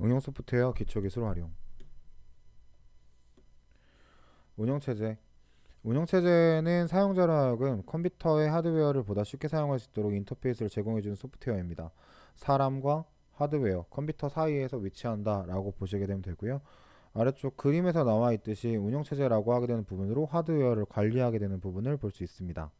응용 소프트웨어 기초기술 활용 운영체제 운영체제는 사용자로 하여금 컴퓨터의 하드웨어를 보다 쉽게 사용할 수 있도록 인터페이스를 제공해주는 소프트웨어입니다. 사람과 하드웨어, 컴퓨터 사이에서 위치한다 라고 보시게 되면 되고요. 아래쪽 그림에서 나와 있듯이 운영체제라고 하게 되는 부분으로 하드웨어를 관리하게 되는 부분을 볼 수 있습니다.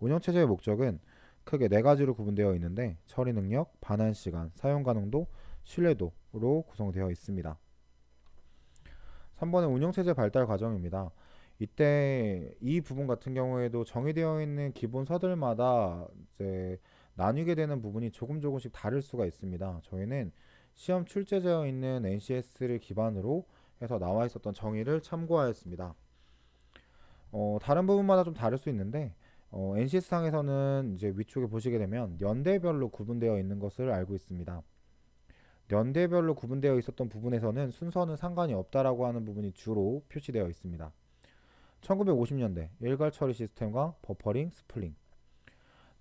운영체제의 목적은 크게 네 가지로 구분되어 있는데 처리 능력, 반환 시간, 사용 가능도, 신뢰도로 구성되어 있습니다. 3번은 운영체제 발달 과정입니다. 이때 이 부분 같은 경우에도 정의되어 있는 기본 서들마다 이제 나뉘게 되는 부분이 조금 조금씩 다를 수가 있습니다. 저희는 시험 출제되어 있는 NCS를 기반으로 해서 나와 있었던 정의를 참고하였습니다. 어, 다른 부분마다 좀 다를 수 있는데 어, NCS상에서는 이제 위쪽에 보시게 되면 연대별로 구분되어 있는 것을 알고 있습니다. 연대별로 구분되어 있었던 부분에서는 순서는 상관이 없다라고 하는 부분이 주로 표시되어 있습니다. 1950년대 일괄 처리 시스템과 버퍼링, 스풀링.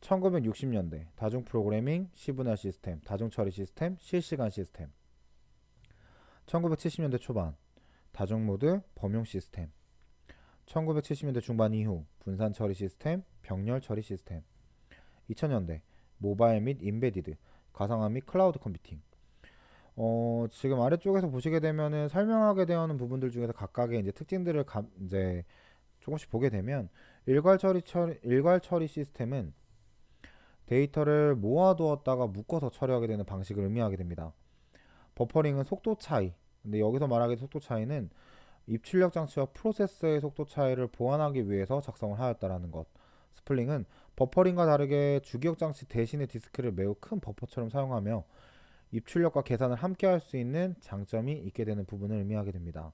1960년대 다중 프로그래밍, 시분할 시스템, 다중 처리 시스템, 실시간 시스템. 1970년대 초반 다중 모드, 범용 시스템. 1970년대 중반 이후 분산 처리 시스템, 병렬 처리 시스템. 2000년대 모바일 및 embedded, 가상화 및 클라우드 컴퓨팅 어, 지금 아래쪽에서 보시게 되면은 설명하게 되는 부분들 중에서 각각의 이제 특징들을 가, 이제 조금씩 보게 되면 일괄 처리 처리 일괄 처리 시스템은 데이터를 모아두었다가 묶어서 처리하게 되는 방식을 의미하게 됩니다. 버퍼링은 속도 차이. 근데 여기서 말하게 속도 차이는 입출력 장치와 프로세서의 속도 차이를 보완하기 위해서 작성을 하였다라는 것. 스플링은 버퍼링과 다르게 주기억 장치 대신에 디스크를 매우 큰 버퍼처럼 사용하며 입출력과 계산을 함께 할 수 있는 장점이 있게 되는 부분을 의미하게 됩니다.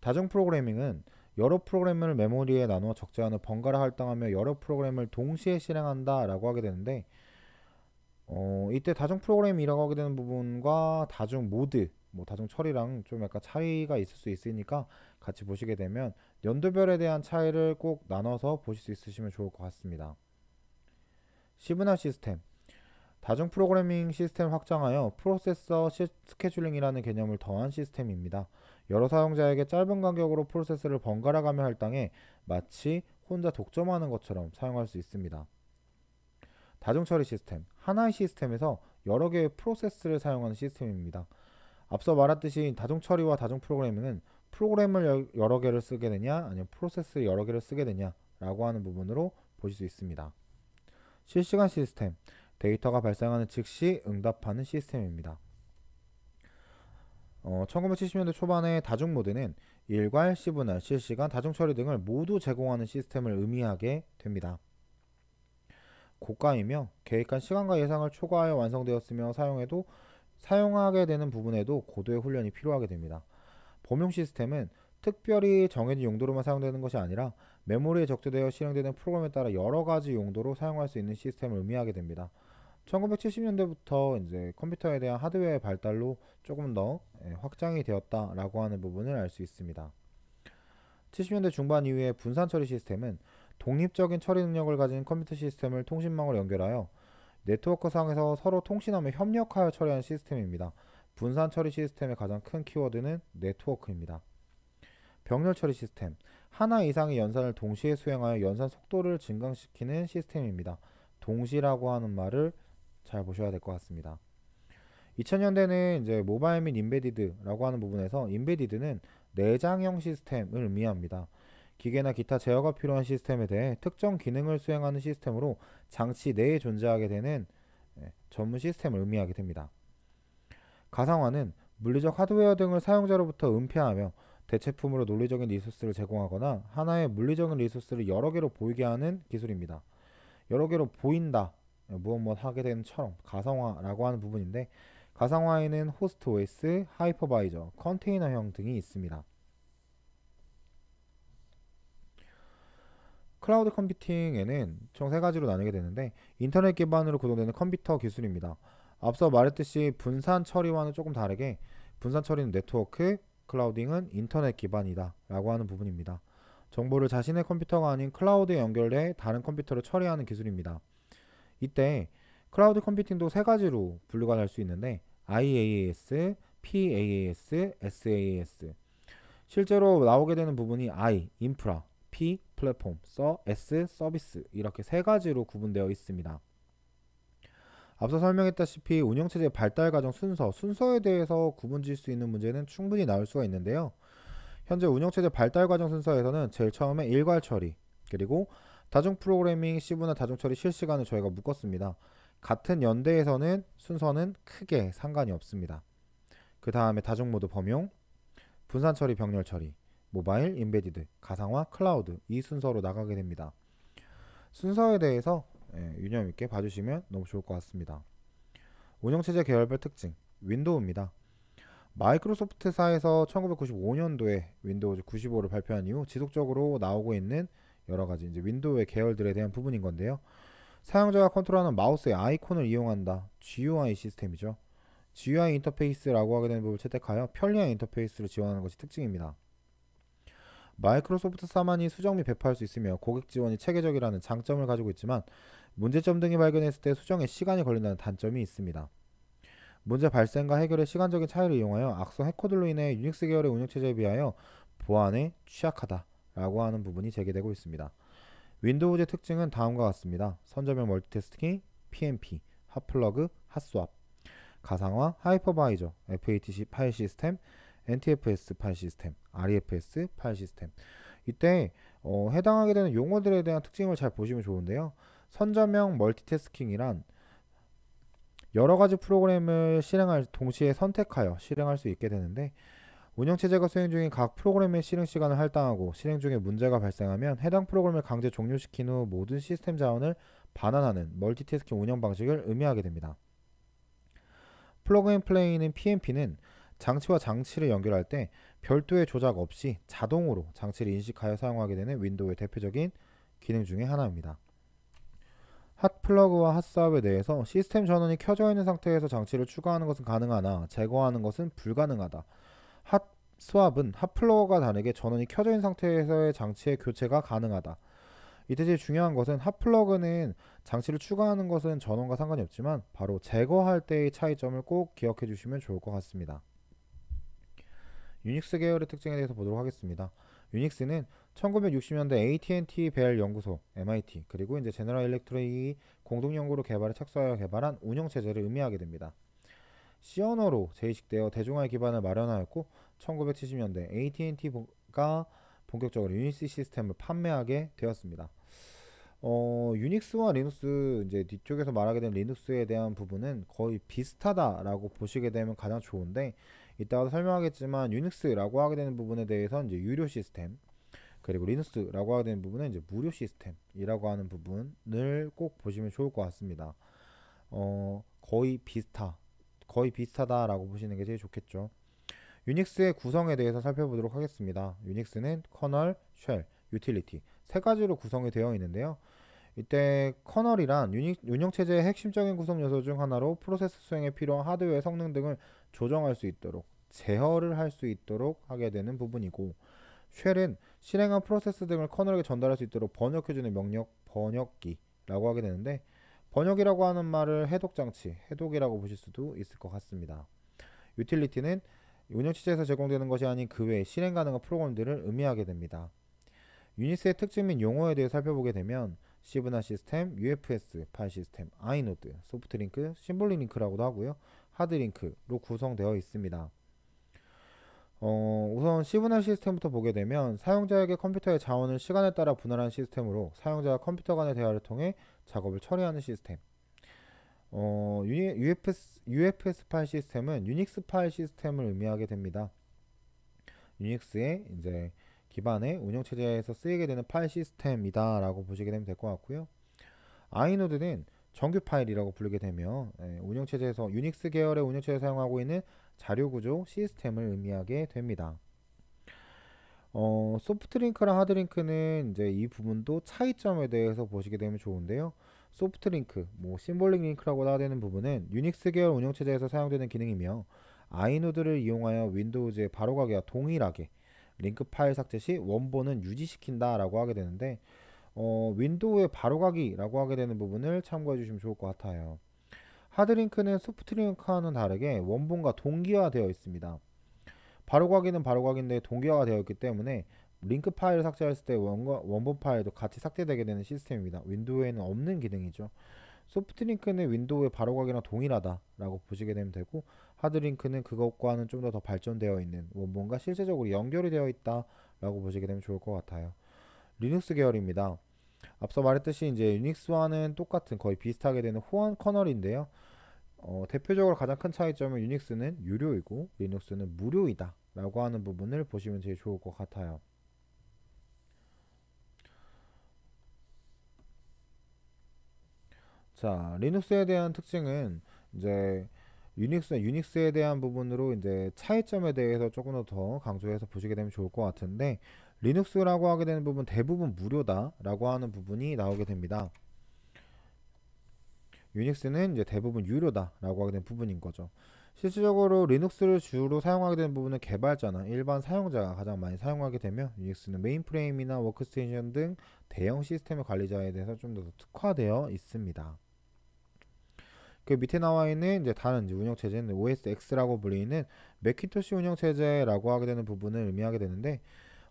다중 프로그래밍은 여러 프로그램을 메모리에 나누어 적재하는 번갈아 할당하며 여러 프로그램을 동시에 실행한다 라고 하게 되는데 어, 이때 다중 프로그램이라고 하게 되는 부분과 다중 모드 뭐 다중 처리랑 좀 약간 차이가 있을 수 있으니까 같이 보시게 되면 연도별에 대한 차이를 꼭 나눠서 보실 수 있으시면 좋을 것 같습니다. 시분할 시스템 다중 프로그래밍 시스템을 확장하여 프로세서 시, scheduling이라는 개념을 더한 시스템입니다. 여러 사용자에게 짧은 간격으로 프로세스를 번갈아 가며 할당해 마치 혼자 독점하는 것처럼 사용할 수 있습니다. 다중 처리 시스템 하나의 시스템에서 여러 개의 프로세스를 사용하는 시스템입니다. 앞서 말했듯이 다중 처리와 다중 프로그래밍은 프로그램을 여러 개를 쓰게 되냐 아니면 프로세스를 여러 개를 쓰게 되냐 라고 하는 부분으로 보실 수 있습니다. 실시간 시스템 데이터가 발생하는 즉시 응답하는 시스템입니다. 어, 1970년대 초반의 다중 모드는 일괄, 시분할, 실시간, 다중 처리 등을 모두 제공하는 시스템을 의미하게 됩니다. 고가이며 계획한 시간과 예상을 초과하여 완성되었으며 사용해도 사용하게 되는 부분에도 고도의 훈련이 필요하게 됩니다. 범용 시스템은 특별히 정해진 용도로만 사용되는 것이 아니라 메모리에 적재되어 실행되는 프로그램에 따라 여러 가지 용도로 사용할 수 있는 시스템을 의미하게 됩니다. 1970년대부터 이제 컴퓨터에 대한 하드웨어의 발달로 조금 더 예, 확장이 되었다라고 하는 부분을 알 수 있습니다. 70년대 중반 이후에 분산 처리 시스템은 독립적인 처리 능력을 가진 컴퓨터 시스템을 통신망으로 연결하여 네트워크상에서 서로 통신하며 협력하여 처리하는 시스템입니다. 분산 처리 시스템의 가장 큰 키워드는 네트워크입니다. 병렬 처리 시스템 하나 이상의 연산을 동시에 수행하여 연산 속도를 증강시키는 시스템입니다. 동시라고 하는 말을 잘 보셔야 될 것 같습니다. 2000년대는 이제 모바일 및 embedded라고 하는 부분에서 embedded는 내장형 시스템을 의미합니다. 기계나 기타 제어가 필요한 시스템에 대해 특정 기능을 수행하는 시스템으로 장치 내에 존재하게 되는 예, 전문 시스템을 의미하게 됩니다. 가상화는 물리적 하드웨어 등을 사용자로부터 은폐하며 대체품으로 논리적인 리소스를 제공하거나 하나의 물리적인 리소스를 여러 개로 보이게 하는 기술입니다. 여러 개로 보인다 무엇 무엇 하게 되는처럼 가상화라고 하는 부분인데 가상화에는 호스트 OS, hypervisor, 컨테이너형 등이 있습니다. 클라우드 컴퓨팅에는 총 세 가지로 나뉘게 되는데 인터넷 기반으로 구동되는 컴퓨터 기술입니다. 앞서 말했듯이 분산 처리와는 조금 다르게 분산 처리는 네트워크, clouding은 인터넷 기반이다 라고 하는 부분입니다. 정보를 자신의 컴퓨터가 아닌 클라우드에 연결해 다른 컴퓨터로 처리하는 기술입니다. 이때 클라우드 컴퓨팅도 세 가지로 분류가 될 수 있는데 IaaS, PaaS, SaaS. 실제로 나오게 되는 부분이 I, 인프라, P, 플랫폼, 서, S, 서비스 이렇게 세 가지로 구분되어 있습니다. 앞서 설명했다시피 운영체제 발달 과정 순서, 순서에 대해서 구분 질 수 있는 문제는 충분히 나올 수가 있는데요. 현재 운영체제 발달 과정 순서에서는 제일 처음에 일괄 처리, 그리고 다중 프로그래밍 시분할 다중 처리 실시간을 저희가 묶었습니다. 같은 연대에서는 순서는 크게 상관이 없습니다. 그 다음에 다중 모드 범용, 분산 처리 병렬 처리, 모바일, embedded, 가상화, 클라우드 이 순서로 나가게 됩니다. 순서에 대해서 예, 유념 있게 봐주시면 너무 좋을 것 같습니다. 운영체제 계열별 특징 윈도우입니다. 마이크로소프트사에서 1995년도에 윈도우즈 95를 발표한 이후 지속적으로 나오고 있는 여러 가지 이제 윈도우의 계열들에 대한 부분인 건데요. 사용자가 컨트롤하는 마우스의 아이콘을 이용한다. GUI 시스템이죠. GUI 인터페이스라고 하게 되는 부분을 채택하여 편리한 인터페이스를 지원하는 것이 특징입니다. 마이크로소프트 사만이 수정 및 배포할 수 있으며 고객 지원이 체계적이라는 장점을 가지고 있지만 문제점 등이 발견했을 때 수정에 시간이 걸린다는 단점이 있습니다. 문제 발생과 해결의 시간적인 차이를 이용하여 악성 해커들로 인해 유닉스 계열의 운영체제에 비하여 보안에 취약하다 라고 하는 부분이 제기되고 있습니다. 윈도우즈의 특징은 다음과 같습니다. 선점형 멀티태스킹, PnP, hot plug, hot swap, 가상화, hypervisor, FAT 파일 시스템, NTFS 파일 시스템, ReFS 파일 시스템. 이때 어, 해당하게 되는 용어들에 대한 특징을 잘 보시면 좋은데요. 선점형 멀티태스킹이란 여러 가지 프로그램을 실행할 동시에 선택하여 실행할 수 있게 되는데 운영체제가 수행 중인 각 프로그램의 실행 시간을 할당하고 실행 중에 문제가 발생하면 해당 프로그램을 강제 종료시킨 후 모든 시스템 자원을 반환하는 멀티태스킹 운영 방식을 의미하게 됩니다. plug and play는 PnP는 장치와 장치를 연결할 때 별도의 조작 없이 자동으로 장치를 인식하여 사용하게 되는 윈도우의 대표적인 기능 중의 하나입니다. hot plug와 hot swap에 대해서 시스템 전원이 켜져 있는 상태에서 장치를 추가하는 것은 가능하나 제거하는 것은 불가능하다. hot swap은 hot plug와 다르게 전원이 켜져 있는 상태에서의 장치의 교체가 가능하다. 이때 중요한 것은 hot plug는 장치를 추가하는 것은 전원과 상관이 없지만 바로 제거할 때의 차이점을 꼭 기억해 주시면 좋을 것 같습니다. 유닉스 계열의 특징에 대해서 보도록 하겠습니다. 유닉스는 1960년대 AT&T 벨 연구소 MIT 그리고 이제 제너럴 일렉트릭이 공동 연구로 개발에 착수하여 개발한 운영 체제를 의미하게 됩니다. C 언어로 재이식되어 대중화의 기반을 마련하였고 1970년대 AT&T가 본격적으로 유닉스 시스템을 판매하게 되었습니다. 어, 유닉스와 리눅스 이제 뒤쪽에서 말하게 된 리눅스에 대한 부분은 거의 비슷하다라고 보시게 되면 가장 좋은데 이따가 설명하겠지만 유닉스라고 하게 되는 부분에 대해서 이제 유료 시스템 그리고 리눅스라고 하게 되는 부분은 이제 무료 시스템이라고 하는 부분을 꼭 보시면 좋을 것 같습니다. 어, 거의 비슷하 거의 비슷하다라고 보시는 게 제일 좋겠죠. 유닉스의 구성에 대해서 살펴보도록 하겠습니다. 유닉스는 커널, 쉘, 유틸리티 세 가지로 구성이 되어 있는데요. 이때 커널이란 유닉, 운영체제의 핵심적인 구성 요소 중 하나로 프로세스 수행에 필요한 하드웨어 성능 등을 조정할 수 있도록 제어를 할 수 있도록 하게 되는 부분이고 쉘은 실행한 프로세스 등을 커널에게 전달할 수 있도록 번역해주는 명령 번역기라고 하게 되는데 번역이라고 하는 말을 해독 장치, 해독이라고 보실 수도 있을 것 같습니다. 유틸리티는 운영체제에서 제공되는 것이 아닌 그 외에 실행 가능한 프로그램들을 의미하게 됩니다. 유닉스의 특징 및 용어에 대해 살펴보게 되면 시분할 시스템, UFS 파일 시스템, inode, soft link, symbol link라고도 하고요. hard link로 구성되어 있습니다. 어, 우선 시분할 시스템부터 보게 되면 사용자에게 컴퓨터의 자원을 시간에 따라 분할하는 시스템으로 사용자와 컴퓨터 간의 대화를 통해 작업을 처리하는 시스템. 어, UFS, UFS 파일 시스템은 유닉스 파일 시스템을 의미하게 됩니다. 유닉스의 이제 기반의 운영 체제에서 쓰이게 되는 파일 시스템이다 라고 보시게 되면 될 것 같고요. 아이노드는 정규 파일이라고 부르게 되며 예, 운영 체제에서 유닉스 계열의 운영 체제 사용하고 있는 자료 구조 시스템을 의미하게 됩니다. 어, 소프트링크랑 하드링크는 이제 이 부분도 차이점에 대해서 보시게 되면 좋은데요. soft link, 뭐 symbolic link라고 나되는 부분은 유닉스 계열 운영체제에서 사용되는 기능이며 inode를 이용하여 윈도우즈의 바로가기와 동일하게 링크 파일 삭제 시 원본은 유지시킨다 라고 하게 되는데 어, 윈도우의 바로가기라고 하게 되는 부분을 참고해 주시면 좋을 것 같아요. 하드링크는 소프트링크와는 다르게 원본과 동기화되어 있습니다. 바로가기는 바로가기인데 동기화가 되어 있기 때문에 링크 파일을 삭제했을 때 원본 파일도 같이 삭제되게 되는 시스템입니다. 윈도우에는 없는 기능이죠. soft link는 윈도우의 바로가기랑 동일하다라고 보시게 되면 되고 hard link는 그것과는 좀더더 발전되어 있는 원본과 실제적으로 연결이 되어 있다라고 보시게 되면 좋을 것 같아요. 리눅스 계열입니다. 앞서 말했듯이 이제 유닉스와는 똑같은 거의 비슷하게 되는 호환 커널인데요. 어, 대표적으로 가장 큰 차이점은 유닉스는 유료이고 리눅스는 무료이다 라고 하는 부분을 보시면 제일 좋을 것 같아요. 자, 리눅스에 대한 특징은 이제 유닉스, 유닉스에 대한 부분으로 이제 차이점에 대해서 조금 더, 더 강조해서 보시게 되면 좋을 것 같은데 리눅스라고 하게 되는 부분 대부분 무료다라고 하는 부분이 나오게 됩니다. 유닉스는 이제 대부분 유료다라고 하게 된 부분인 거죠. 실질적으로 리눅스를 주로 사용하게 되는 부분은 개발자나 일반 사용자가 가장 많이 사용하게 되며 유닉스는 메인프레임이나 워크스테이션 등 대형 시스템의 관리자에 대해서 좀 더 특화되어 있습니다. 그 밑에 나와 있는 이제 다른 이제 운영 체제는 OS X라고 불리는 맥킨토시 운영 체제라고 하게 되는 부분을 의미하게 되는데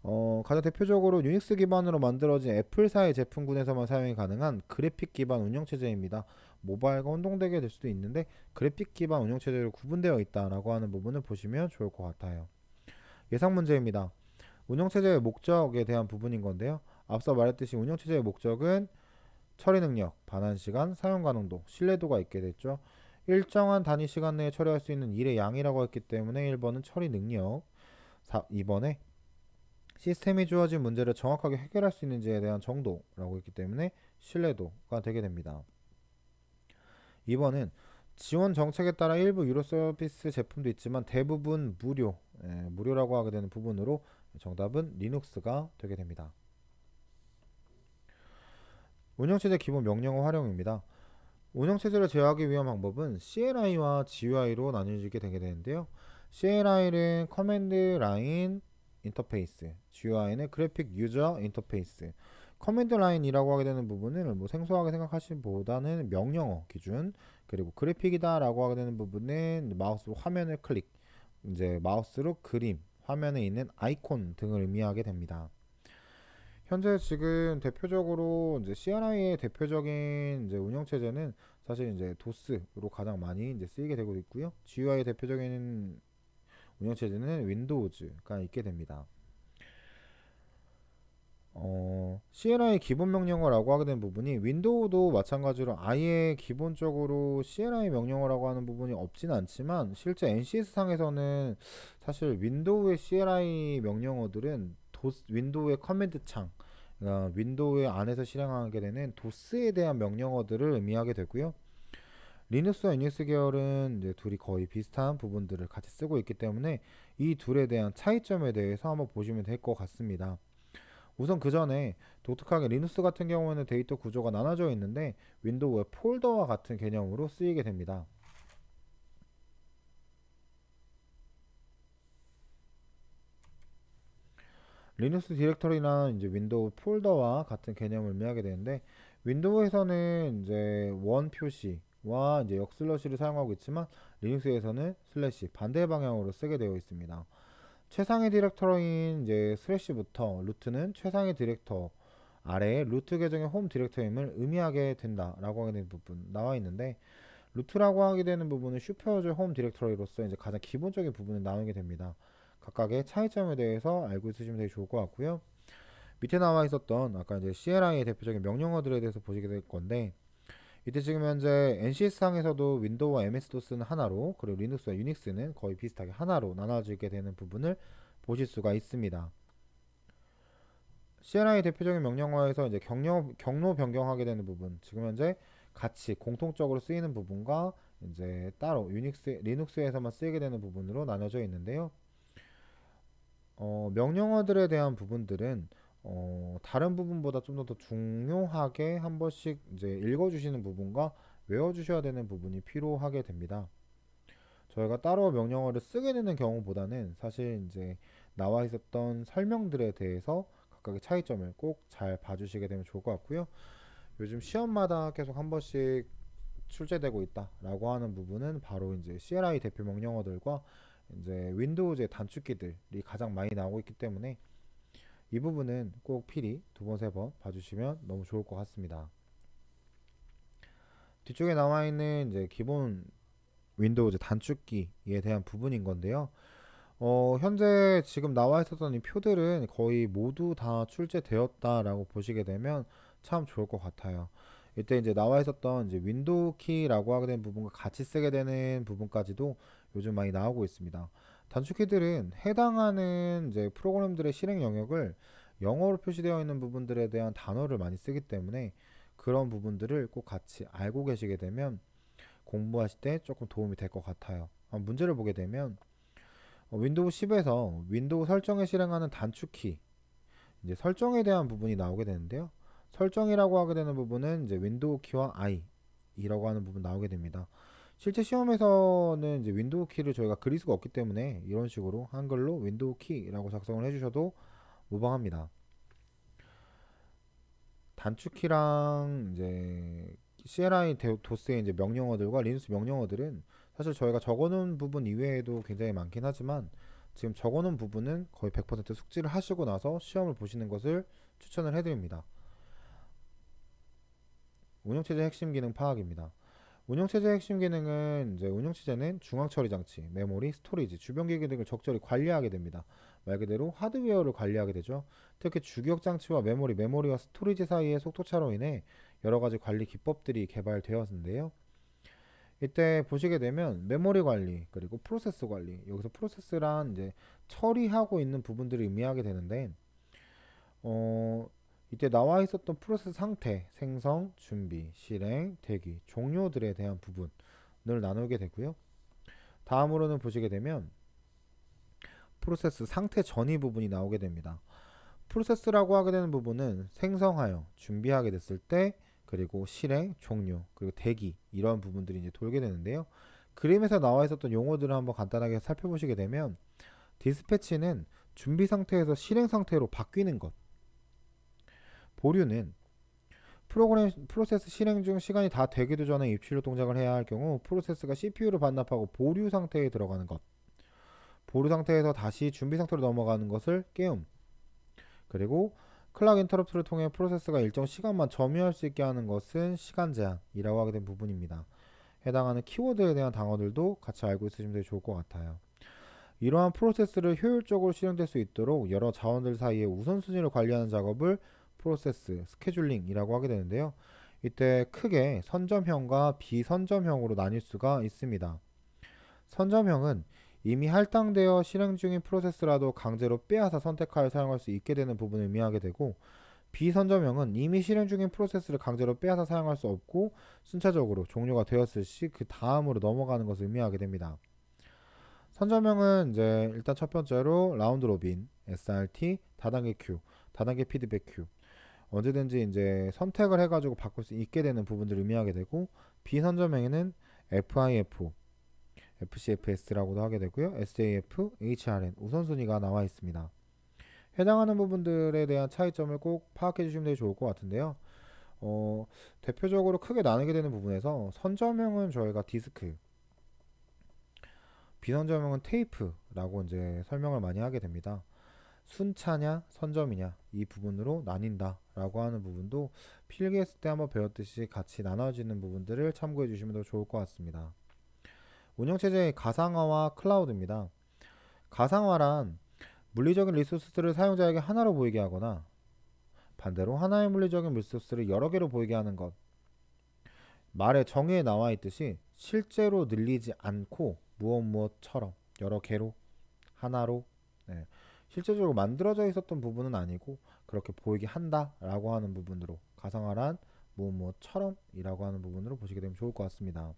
어, 가장 대표적으로 유닉스 기반으로 만들어진 애플사의 제품군에서만 사용이 가능한 그래픽 기반 운영 체제입니다. 모바일과 혼동되게 될 수도 있는데 그래픽 기반 운영 체제로 구분되어 있다라고 하는 부분을 보시면 좋을 것 같아요. 예상 문제입니다. 운영 체제의 목적에 대한 부분인 건데요. 앞서 말했듯이 운영 체제의 목적은 처리 능력, 반환 시간, 사용 가능도, 신뢰도가 있게 됐죠. 일정한 단위 시간 내에 처리할 수 있는 일의 양이라고 했기 때문에 1번은 처리 능력, 4, 2번에 시스템이 주어진 문제를 정확하게 해결할 수 있는지에 대한 정도라고 했기 때문에 신뢰도가 되게 됩니다. 2번은 지원 정책에 따라 일부 유료 서비스 제품도 있지만 대부분 무료, 예, 무료라고 하게 되는 부분으로 정답은 리눅스가 되게 됩니다. 운영체제 기본 명령어 활용입니다. 운영체제를 제어하기 위한 방법은 CLI와 GUI로 나뉘어지게 되게 되는데요. CLI는 command line interface, GUI는 graphic user interface. command line이라고 하게 되는 부분을 뭐 생소하게 생각하시보다는 명령어 기준 그리고 그래픽이다라고 하게 되는 부분은 마우스로 화면을 클릭 이제 마우스로 그림 화면에 있는 아이콘 등을 의미하게 됩니다. 현재 지금 대표적으로 이제 CRI의 대표적인 이제 운영 체제는 사실 이제 도스로 가장 많이 이제 쓰이게 되고 있고요. GUI의 대표적인 운영 체제는 윈도우즈가 있게 됩니다. 어, CLI 기본 명령어라고 하게 된 부분이 윈도우도 마찬가지로 아예 기본적으로 CLI 명령어라고 하는 부분이 없진 않지만 실제 NCS 상에서는 사실 윈도우의 CLI 명령어들은 도스, 윈도우의 command 창 그러니까 윈도우 안에서 실행하게 되는 도스에 대한 명령어들을 의미하게 되고요. 리눅스와 유닉스 계열은 둘이 거의 비슷한 부분들을 같이 쓰고 있기 때문에 이 둘에 대한 차이점에 대해서 한번 보시면 될 것 같습니다. 우선 그 전에 독특하게 리눅스 같은 경우에는 데이터 구조가 나눠져 있는데 윈도우의 폴더와 같은 개념으로 쓰이게 됩니다. 리눅스 디렉터리나 이제 윈도우 폴더와 같은 개념을 의미하게 되는데 윈도우에서는 이제 원 표시와 이제 역slash를 사용하고 있지만 리눅스에서는 slash 반대 방향으로 쓰게 되어 있습니다. 최상위 디렉터리인 이제 slash부터 root는 최상위 디렉터리 아래 root 계정의 홈 디렉터임을 의미하게 된다라고 하게 되는 부분 나와 있는데 root라고 하게 되는 부분은 super user home 디렉터리로서 이제 가장 기본적인 부분을 나누게 됩니다. 각각의 차이점에 대해서 알고 있으시면 되게 좋을 것 같고요. 밑에 나와 있었던 아까 이제 CLI의 대표적인 명령어들에 대해서 보시게 될 건데 이때 지금 현재 NCS상에서도 윈도우와 MS-DOS는 하나로 그리고 리눅스와 유닉스는 거의 비슷하게 하나로 나눠지게 되는 부분을 보실 수가 있습니다. CLI 대표적인 명령어에서 이제 경로, 경로 변경하게 되는 부분 지금 현재 같이 공통적으로 쓰이는 부분과 이제 따로 유닉스, 리눅스에서만 쓰이게 되는 부분으로 나눠져 있는데요. 어, 명령어들에 대한 부분들은 어, 다른 부분보다 좀 더 중요하게 한 번씩 이제 읽어주시는 부분과 외워주셔야 되는 부분이 필요하게 됩니다. 저희가 따로 명령어를 쓰게 되는 경우보다는 사실 이제 나와 있었던 설명들에 대해서 각각의 차이점을 꼭 잘 봐주시게 되면 좋을 것 같고요. 요즘 시험마다 계속 한 번씩 출제되고 있다라고 하는 부분은 바로 이제 CLI 대표 명령어들과 이제 윈도우즈의 단축키들이 가장 많이 나오고 있기 때문에 이 부분은 꼭 필히 두 번, 세 번 봐주시면 너무 좋을 것 같습니다. 뒤쪽에 나와 있는 이제 기본 윈도우즈 단축키에 대한 부분인 건데요. 어, 현재 지금 나와 있었던 이 표들은 거의 모두 다 출제되었다라고 보시게 되면 참 좋을 것 같아요. 이때 이제 나와 있었던 이제 윈도우 키라고 하게 된 부분과 같이 쓰게 되는 부분까지도 요즘 많이 나오고 있습니다. 단축키들은 해당하는 이제 프로그램들의 실행 영역을 영어로 표시되어 있는 부분들에 대한 단어를 많이 쓰기 때문에 그런 부분들을 꼭 같이 알고 계시게 되면 공부하실 때 조금 도움이 될 것 같아요. 문제를 보게 되면 어, 윈도우 10에서 윈도우 설정에 실행하는 단축키 이제 설정에 대한 부분이 나오게 되는데요. 설정이라고 하게 되는 부분은 이제 윈도우 키와 i이라고 하는 부분 나오게 됩니다. 실제 시험에서는 이제 윈도우 키를 저희가 그릴 수가 없기 때문에 이런 식으로 한글로 윈도우 키라고 작성을 해주셔도 무방합니다. 단축키랑 이제 CLI 도스의 이제 명령어들과 리눅스 명령어들은 사실 저희가 적어놓은 부분 이외에도 굉장히 많긴 하지만 지금 적어놓은 부분은 거의 100% 숙지를 하시고 나서 시험을 보시는 것을 추천을 해드립니다. 운영체제 핵심 기능 파악입니다. 운영체제 핵심 기능은 이제 운영체제는 중앙 처리 장치, 메모리, 스토리지, 주변 기기 등을 적절히 관리하게 됩니다. 말 그대로 하드웨어를 관리하게 되죠. 특히 주기억 장치와 메모리, 메모리와 스토리지 사이의 속도 차로 인해 여러 가지 관리 기법들이 개발되었는데요. 이때 보시게 되면 메모리 관리 그리고 프로세스 관리 여기서 프로세스란 이제 처리하고 있는 부분들을 의미하게 되는데 어 이때 나와 있었던 프로세스 상태 생성 준비 실행 대기 종료들에 대한 부분을 나누게 되고요 다음으로는 보시게 되면 프로세스 상태 전이 부분이 나오게 됩니다 프로세스라고 하게 되는 부분은 생성하여 준비하게 됐을 때 그리고 실행, 종료, 그리고 대기 이런 부분들이 이제 돌게 되는데요. 그림에서 나와 있었던 용어들을 한번 간단하게 살펴보시게 되면 디스패치는 준비 상태에서 실행 상태로 바뀌는 것. 보류는 프로그램 프로세스 실행 중 시간이 다 되기도 전에 입출력 동작을 해야 할 경우 프로세스가 CPU를 반납하고 보류 상태에 들어가는 것. 보류 상태에서 다시 준비 상태로 넘어가는 것을 깨움. 그리고 clock interrupt를 통해 프로세스가 일정 시간만 점유할 수 있게 하는 것은 시간 제한이라고 하게 된 부분입니다. 해당하는 키워드에 대한 단어들도 같이 알고 있으시면 되게 좋을 것 같아요. 이러한 프로세스를 효율적으로 실행될 수 있도록 여러 자원들 사이의 우선순위를 관리하는 작업을 프로세스, 스케줄링이라고 하게 되는데요. 이때 크게 선점형과 비선점형으로 나뉠 수가 있습니다. 선점형은 이미 할당되어 실행 중인 프로세스라도 강제로 빼앗아 선택하여 사용할 수 있게 되는 부분을 의미하게 되고 비선점형은 이미 실행 중인 프로세스를 강제로 빼앗아 사용할 수 없고 순차적으로 종료가 되었을 시 그 다음으로 넘어가는 것을 의미하게 됩니다. 선점형은 이제 일단 첫 번째로 round robin, SRT, 다단계 queue, 다단계 feedback queue 언제든지 이제 선택을 해가지고 바꿀 수 있게 되는 부분들을 의미하게 되고 비선점형에는 FIF, FCFS라고도 하게 되고요. SAF, HRN 우선순위가 나와 있습니다. 해당하는 부분들에 대한 차이점을 꼭 파악해 주시면 되게 좋을 것 같은데요. 어, 대표적으로 크게 나누게 되는 부분에서 선점형은 저희가 디스크, 비선점형은 테이프라고 이제 설명을 많이 하게 됩니다. 순차냐 선점이냐 이 부분으로 나뉜다 라고 하는 부분도 필기했을 때 한번 배웠듯이 같이 나눠지는 부분들을 참고해 주시면 더 좋을 것 같습니다. 운영체제의 가상화와 클라우드입니다. 가상화란 물리적인 리소스를 사용자에게 하나로 보이게 하거나 반대로 하나의 물리적인 리소스를 여러 개로 보이게 하는 것. 말의 정의에 나와 있듯이 실제로 늘리지 않고 무엇 무엇처럼 여러 개로 하나로 네. 실제적으로 만들어져 있었던 부분은 아니고 그렇게 보이게 한다라고 하는 부분으로 가상화란 무엇 무엇처럼이라고 하는 부분으로 보시게 되면 좋을 것 같습니다.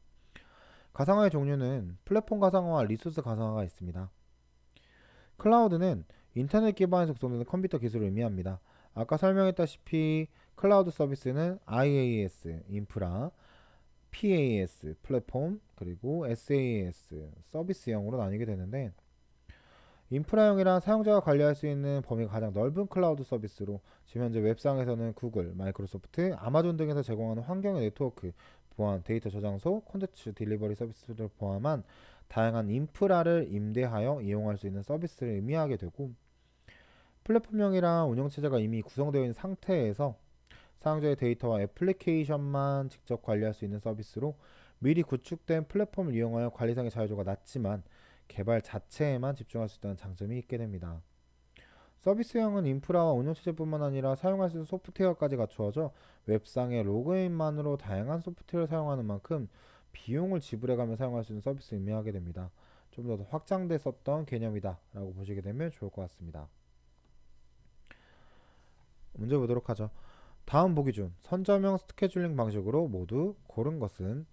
가상화의 종류는 플랫폼 가상화와 resource 가상화가 있습니다. 클라우드는 인터넷 기반에 속성되는 컴퓨터 기술을 의미합니다. 아까 설명했다시피 클라우드 서비스는 IaaS, 인프라, PaaS, 플랫폼, 그리고 SaaS, 서비스형으로 나뉘게 되는데 인프라형이란 사용자가 관리할 수 있는 범위가 가장 넓은 클라우드 서비스로 지금 현재 웹상에서는 구글, 마이크로소프트, 아마존 등에서 제공하는 환경의 네트워크, 보안, 데이터 저장소, content delivery service를 포함한 다양한 인프라를 임대하여 이용할 수 있는 서비스를 의미하게 되고 플랫폼형이란 운영체제가 이미 구성되어 있는 상태에서 사용자의 데이터와 애플리케이션만 직접 관리할 수 있는 서비스로 미리 구축된 플랫폼을 이용하여 관리상의 자유도가 낮지만 개발 자체에만 집중할 수 있다는 장점이 있게 됩니다. 서비스형은 인프라와 운영체제뿐만 아니라 사용할 수 있는 소프트웨어까지 갖추어져 웹상의 로그인만으로 다양한 소프트웨어를 사용하는 만큼 비용을 지불해가며 사용할 수 있는 서비스를 의미하게 됩니다. 좀 더 확장됐었던 개념이다 라고 보시게 되면 좋을 것 같습니다. 문제 보도록 하죠. 다음 보기 중 선점형 스케줄링 방식으로 모두 고른 것은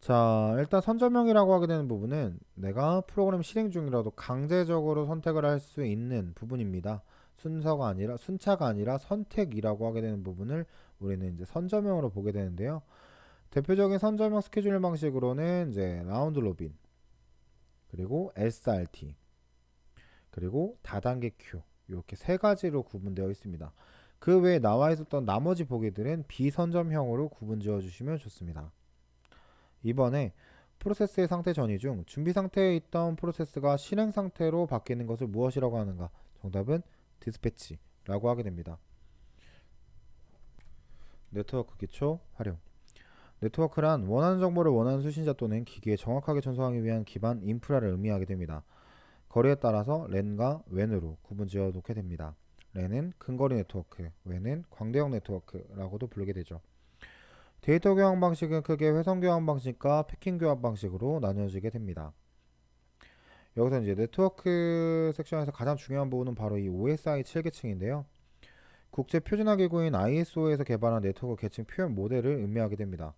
자 일단 선점형이라고 하게 되는 부분은 내가 프로그램 실행 중이라도 강제적으로 선택을 할 수 있는 부분입니다. 순서가 아니라 순차가 아니라 선택이라고 하게 되는 부분을 우리는 이제 선점형으로 보게 되는데요. 대표적인 선점형 스케줄 방식으로는 이제 round robin 그리고 SRT 그리고 다단계 queue 이렇게 세 가지로 구분되어 있습니다. 그 외에 나와 있었던 나머지 보기들은 비선점형으로 구분 지어 주시면 좋습니다. 이번에 프로세스의 상태 전이 중 준비 상태에 있던 프로세스가 실행 상태로 바뀌는 것을 무엇이라고 하는가? 정답은 dispatch라고 하게 됩니다. 네트워크 기초 활용 네트워크란 원하는 정보를 원하는 수신자 또는 기기에 정확하게 전송하기 위한 기반 인프라를 의미하게 됩니다. 거리에 따라서 LAN과 WAN으로 구분지어 놓게 됩니다. LAN은 근거리 네트워크, WAN은 광대역 네트워크라고도 부르게 되죠. 데이터 교환 방식은 크게 회선 교환 방식과 패킷 교환 방식으로 나뉘어지게 됩니다. 여기서 이제 네트워크 섹션에서 가장 중요한 부분은 바로 이 OSI 7계층인데요. 국제 표준화 기구인 ISO에서 개발한 네트워크 계층 표현 모델을 의미하게 됩니다.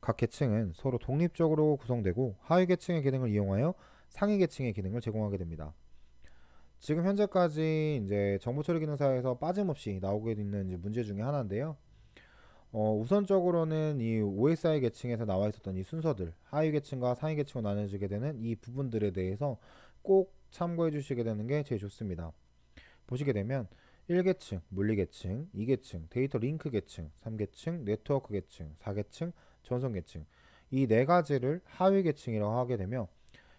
각 계층은 서로 독립적으로 구성되고 하위 계층의 기능을 이용하여 상위 계층의 기능을 제공하게 됩니다. 지금 현재까지 이제 정보 처리 기능사에서 빠짐없이 나오게 있는 문제 중에 하나인데요. 어, 우선적으로는 이 OSI 계층에서 나와 있었던 이 순서들, 하위 계층과 상위 계층으로 나눠지게 되는 이 부분들에 대해서 꼭 참고해 주시게 되는 게 제일 좋습니다. 보시게 되면 1계층, 물리계층, 2계층, 데이터 링크 계층, 3계층, 네트워크 계층, 4계층, 전송 계층 이 네 가지를 하위 계층이라고 하게 되며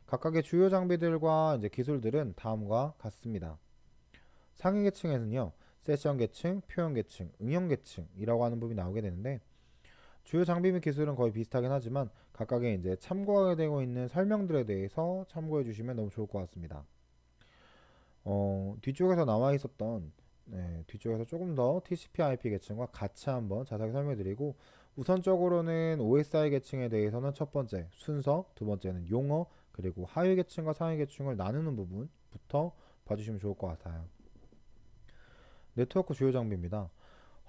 각각의 주요 장비들과 이제 기술들은 다음과 같습니다. 상위 계층에는요. 세션 계층, 표현 계층, 응용 계층이라고 하는 부분이 나오게 되는데 주요 장비 및 기술은 거의 비슷하긴 하지만 각각의 이제 참고하게 되고 있는 설명들에 대해서 참고해 주시면 너무 좋을 것 같습니다. 어, 뒤쪽에서 나와 있었던 네, 뒤쪽에서 조금 더 TCP/IP 계층과 같이 한번 자세하게 설명드리고 우선적으로는 OSI 계층에 대해서는 첫 번째 순서, 두 번째는 용어, 그리고 하위 계층과 상위 계층을 나누는 부분부터 봐주시면 좋을 것 같아요. 네트워크 주요 장비입니다.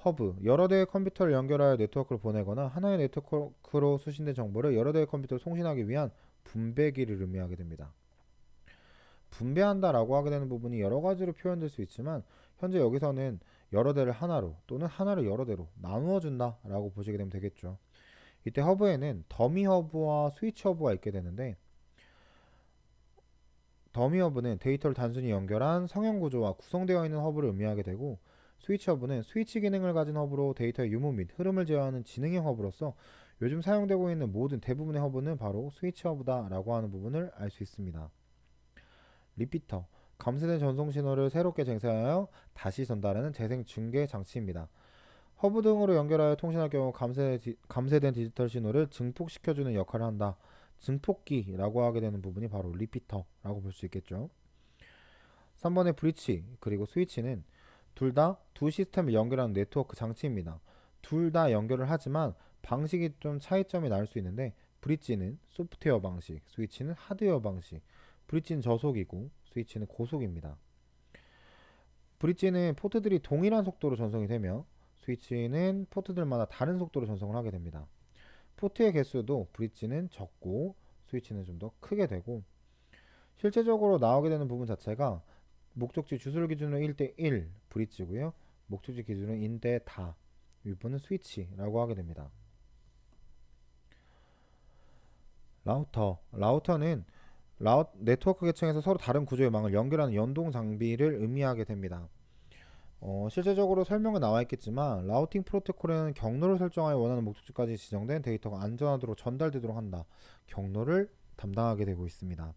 허브, 여러 대의 컴퓨터를 연결하여 네트워크를 보내거나 하나의 네트워크로 수신된 정보를 여러 대의 컴퓨터로 송신하기 위한 분배기를 의미하게 됩니다. 분배한다라고 하게 되는 부분이 여러 가지로 표현될 수 있지만 현재 여기서는 여러 대를 하나로 또는 하나를 여러 대로 나누어 준다라고 보시게 되면 되겠죠. 이때 허브에는 더미 허브와 스위치 허브가 있게 되는데 더미 허브는 데이터를 단순히 연결한 성형 구조로 구성되어 있는 허브를 의미하게 되고 스위치 허브는 스위치 기능을 가진 허브로 데이터의 유무 및 흐름을 제어하는 지능형 허브로서 요즘 사용되고 있는 모든 대부분의 허브는 바로 스위치 허브다라고 하는 부분을 알 수 있습니다. repeater 감쇄된 전송 신호를 새롭게 재생하여 다시 전달하는 재생 중계 장치입니다. 허브 등으로 연결하여 통신할 경우 감쇄, 감쇄된 디지털 신호를 증폭시켜주는 역할을 한다. 증폭기라고 하게 되는 부분이 바로 repeater라고 볼 수 있겠죠. 3번의 브릿지 그리고 스위치는 둘 다 두 시스템을 연결하는 네트워크 장치입니다. 둘 다 연결을 하지만 방식이 좀 차이점이 날수 있는데 브릿지는 소프트웨어 방식, 스위치는 하드웨어 방식. 브릿지는 저속이고 스위치는 고속입니다. 브릿지는 포트들이 동일한 속도로 전송이 되며 스위치는 포트들마다 다른 속도로 전송을 하게 됩니다. 포트의 개수도 브릿지는 적고 스위치는 좀 더 크게 되고 실제적으로 나오게 되는 부분 자체가 목적지 주소 기준으로 1대1 브릿지고요. 목적지 기준으로 1대 다. 이 부분은 스위치라고 하게 됩니다. 라우터. 라우터는 라우, 네트워크 계층에서 서로 다른 구조의 망을 연결하는 연동 장비를 의미하게 됩니다. 어, 실제적으로 설명에 나와 있겠지만 routing 프로토콜에는 경로를 설정하여 원하는 목적지까지 지정된 데이터가 안전하도록 전달되도록 한다. 경로를 담당하게 되고 있습니다.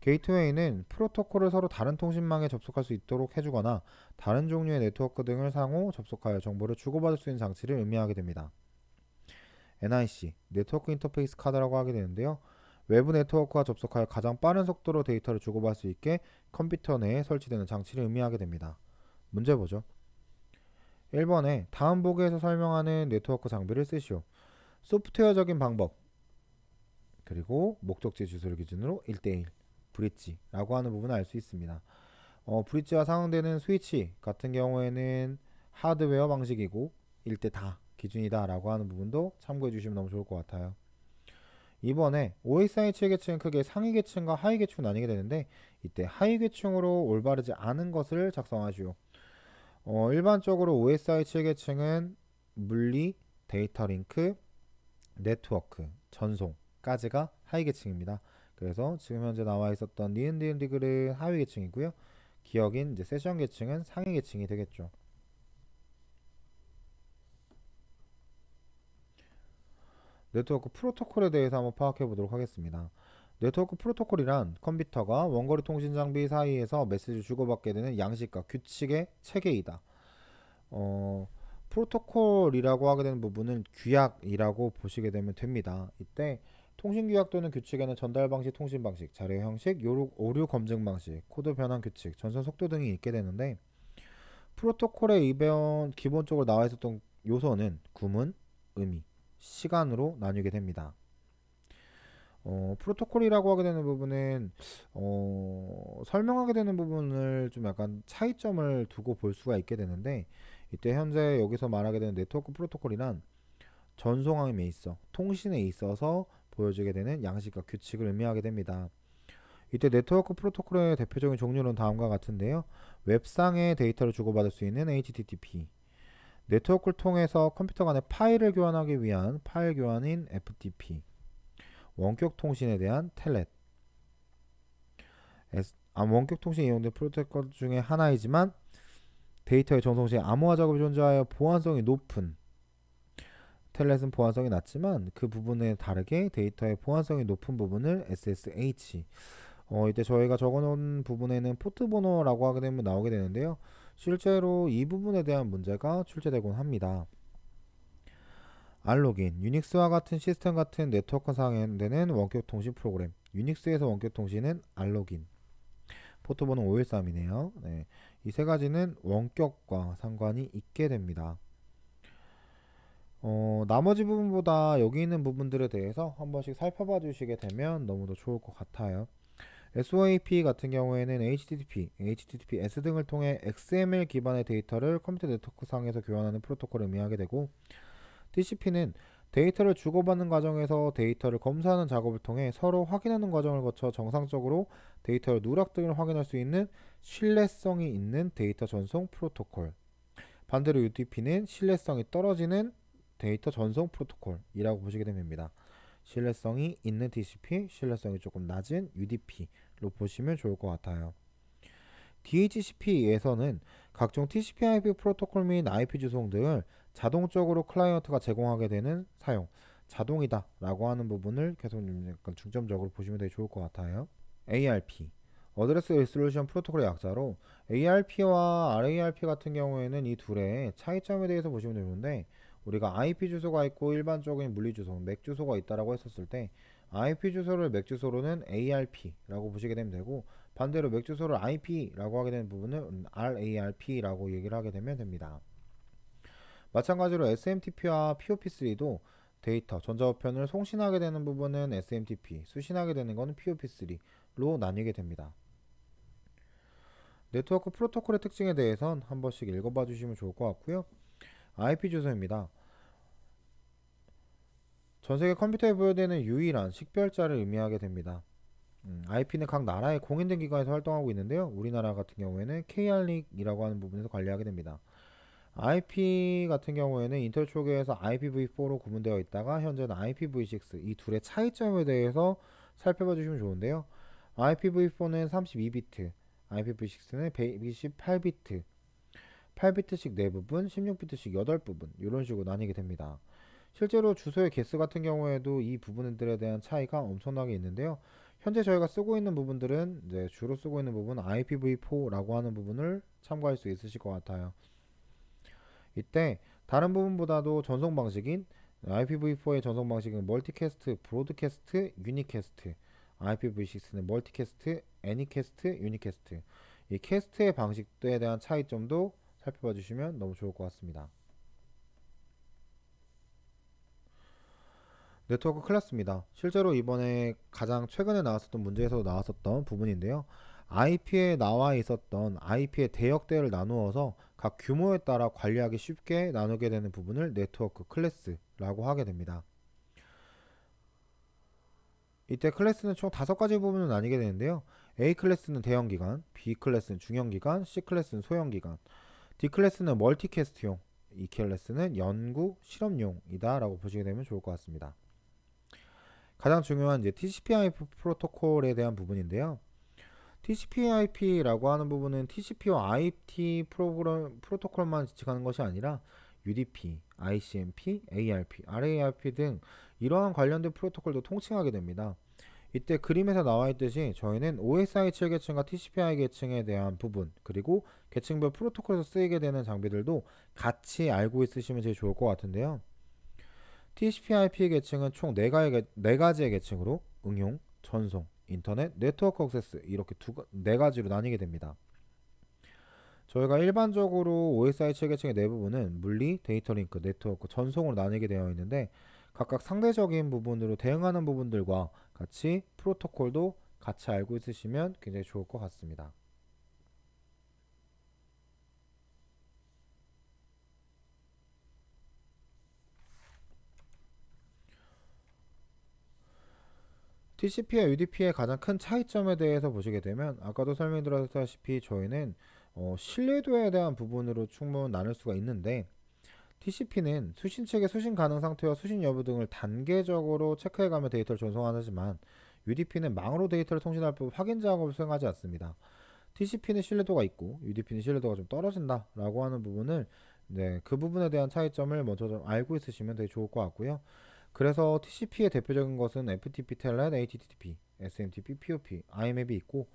게이트웨이는 프로토콜을 서로 다른 통신망에 접속할 수 있도록 해주거나 다른 종류의 네트워크 등을 상호 접속하여 정보를 주고받을 수 있는 장치를 의미하게 됩니다. NIC, 네트워크 인터페이스 카드라고 하게 되는데요. 외부 네트워크와 접속하여 가장 빠른 속도로 데이터를 주고받을 수 있게 컴퓨터 내에 설치되는 장치를 의미하게 됩니다. 문제 보죠. 1번에 다음 보기에서 설명하는 네트워크 장비를 쓰시오. 소프트웨어적인 방법 그리고 목적지 주소를 기준으로 1대1 브릿지라고 하는 부분을 알 수 있습니다. 어, 브릿지와 상응되는 스위치 같은 경우에는 하드웨어 방식이고 1대 다 기준이다 라고 하는 부분도 참고해 주시면 너무 좋을 것 같아요. 이번에 OSI 7계층은 크게 상위 계층과 하위 계층 나뉘게 되는데 이때 하위 계층으로 올바르지 않은 것을 작성하시오. 어, 일반적으로 OSI 7계층은 물리, 데이터 링크, 네트워크, 전송까지가 하위 계층입니다. 그래서 지금 현재 나와 있었던 니은 디귿 리을은 하위 계층이고요. 기억인 이제 세션 계층은 상위 계층이 되겠죠. 네트워크 프로토콜에 대해서 한번 파악해 보도록 하겠습니다. 네트워크 프로토콜이란 컴퓨터가 원거리 통신 장비 사이에서 메시지를 주고받게 되는 양식과 규칙의 체계이다. 어, 프로토콜이라고 하게 되는 부분은 규약이라고 보시게 되면 됩니다. 이때 통신 규약 또는 규칙에는 전달 방식, 통신 방식, 자료 형식, 오류 검증 방식, 코드 변환 규칙, 전송 속도 등이 있게 되는데 프로토콜의 이변 기본적으로 나와 있었던 요소는 구문, 의미, 시간으로 나뉘게 됩니다. 어, 프로토콜이라고 하게 되는 부분은 어, 설명하게 되는 부분을 좀 약간 차이점을 두고 볼 수가 있게 되는데 이때 현재 여기서 말하게 되는 네트워크 프로토콜이란 전송함에 있어 통신에 있어서 보여주게 되는 양식과 규칙을 의미하게 됩니다. 이때 네트워크 프로토콜의 대표적인 종류는 다음과 같은데요. 웹상의 데이터를 주고받을 수 있는 HTTP, 네트워크를 통해서 컴퓨터 간의 파일을 교환하기 위한 파일 교환인 FTP, 원격 통신에 대한 텔넷, 아, 원격 통신에 이용된 프로토콜 중에 하나이지만 데이터의 전송 시 암호화 작업이 존재하여 보안성이 높은 텔넷은 보안성이 낮지만 그 부분에 다르게 데이터의 보안성이 높은 부분을 SSH 어, 이때 저희가 적어놓은 부분에는 포트 번호라고 하게 되면 나오게 되는데요. 실제로 이 부분에 대한 문제가 출제되곤 합니다. rlogin, 유닉스와 같은 시스템 같은 네트워크 상에는 원격 통신 프로그램, 유닉스에서 원격 통신은 rlogin, 포트번호 513이네요. 네. 이 세 가지는 원격과 상관이 있게 됩니다. 어, 나머지 부분보다 여기 있는 부분들에 대해서 한 번씩 살펴봐 주시게 되면 너무도 좋을 것 같아요. SOAP 같은 경우에는 HTTP, HTTPS 등을 통해 XML 기반의 데이터를 컴퓨터 네트워크 상에서 교환하는 프로토콜을 의미하게 되고 TCP는 데이터를 주고받는 과정에서 데이터를 검사하는 작업을 통해 서로 확인하는 과정을 거쳐 정상적으로 데이터의 누락 등을 확인할 수 있는 신뢰성이 있는 데이터 전송 프로토콜. 반대로 UDP는 신뢰성이 떨어지는 데이터 전송 프로토콜이라고 보시게 됩니다. 신뢰성이 있는 TCP, 신뢰성이 조금 낮은 UDP로 보시면 좋을 것 같아요. DHCP에서는 각종 TCP/IP 프로토콜 및 IP 주소 등을 자동적으로 클라이언트가 제공하게 되는 사용, 자동이다 라고 하는 부분을 계속 약간 중점적으로 보시면 되게 좋을 것 같아요. ARP, Address Resolution Protocol의 약자로 ARP와 RARP 같은 경우에는 이 둘의 차이점에 대해서 보시면 되는데 우리가 IP 주소가 있고 일반적인 물리 주소, 맥 주소가 있다라고 했었을 때 IP 주소를 맥 주소로는 ARP라고 보시게 되면 되고 반대로 맥 주소를 IP라고 하게 되는 부분은 RARP라고 얘기를 하게 되면 됩니다. 마찬가지로 SMTP와 POP3도 데이터, 전자우편을 송신하게 되는 부분은 SMTP, 수신하게 되는 것은 POP3로 나뉘게 됩니다. 네트워크 프로토콜의 특징에 대해선 한 번씩 읽어봐 주시면 좋을 것 같고요. IP 주소입니다. 전 세계 컴퓨터에 부여되는 유일한 식별자를 의미하게 됩니다. 음, IP는 각 나라의 공인된 기관에서 활동하고 있는데요. 우리나라 같은 경우에는 KRL이라고 하는 부분에서 관리하게 됩니다. IP 같은 경우에는 인텔 쪽에서 IPv4로 구분되어 있다가 현재는 IPv6 이 둘의 차이점에 대해서 살펴봐 주시면 좋은데요. IPv4는 32비트, IPv6는 128비트, 8비트씩 4부분, 16비트씩 8부분 이런 식으로 나뉘게 됩니다. 실제로 주소의 개수 같은 경우에도 이 부분들에 대한 차이가 엄청나게 있는데요. 현재 저희가 쓰고 있는 부분들은 이제 주로 쓰고 있는 부분 IPv4라고 하는 부분을 참고할 수 있으실 것 같아요. 이때 다른 부분보다도 전송 방식인 IPv4의 전송 방식은 multicast, broadcast, unicast, IPv6는 multicast, anycast, unicast 이 cast의 방식에 대한 차이점도 살펴봐 주시면 너무 좋을 것 같습니다. 네트워크 클래스입니다. 실제로 이번에 가장 최근에 나왔었던 문제에서 나왔었던 부분인데요. IP에 나와 있었던 IP의 대역대를 나누어서 각 규모에 따라 관리하기 쉽게 나누게 되는 부분을 네트워크 클래스라고 하게 됩니다. 이때 클래스는 총 다섯 가지 부분을 나뉘게 되는데요. A 클래스는 대형 기관, B 클래스는 중형 기관, C 클래스는 소형 기관, D 클래스는 멀티캐스트용, E 클래스는 연구 실험용이다라고 보시게 되면 좋을 것 같습니다. 가장 중요한 이제 TCP/IP 프로토콜에 대한 부분인데요. TCP/IP라고 하는 부분은 TCP와 IP 프로그램 프로토콜만 지칭하는 것이 아니라 UDP, ICMP, ARP, RARP 등 이러한 관련된 프로토콜도 통칭하게 됩니다. 이때 그림에서 나와 있듯이 저희는 OSI 7계층과 TCP/IP 계층에 대한 부분 그리고 계층별 프로토콜에서 쓰이게 되는 장비들도 같이 알고 있으시면 제일 좋을 것 같은데요. TCP/IP 계층은 총 4가지, 4가지의 계층으로 응용, 전송, 인터넷, network access 이렇게 두, 네 가지로 나뉘게 됩니다. 저희가 일반적으로 OSI 7계층의 네 부분은 물리, 데이터 링크, 네트워크, 전송으로 나뉘게 되어 있는데 각각 상대적인 부분으로 대응하는 부분들과 같이 프로토콜도 같이 알고 있으시면 굉장히 좋을 것 같습니다. TCP와 UDP의 가장 큰 차이점에 대해서 보시게 되면 아까도 설명드렸다시피 저희는 어, 신뢰도에 대한 부분으로 충분 나눌 수가 있는데 TCP는 수신 측의 수신 가능 상태와 수신 여부 등을 단계적으로 체크해가며 데이터를 전송하지만 UDP는 망으로 데이터를 통신할 법 확인 작업을 수행하지 않습니다. TCP는 신뢰도가 있고 UDP는 신뢰도가 좀 떨어진다라고 하는 부분을 네, 그 부분에 대한 차이점을 먼저 좀 알고 있으시면 되게 좋을 것 같고요. 그래서 TCP의 대표적인 것은 FTP, 텔넷, HTTP, SMTP, POP, IMAP이 있고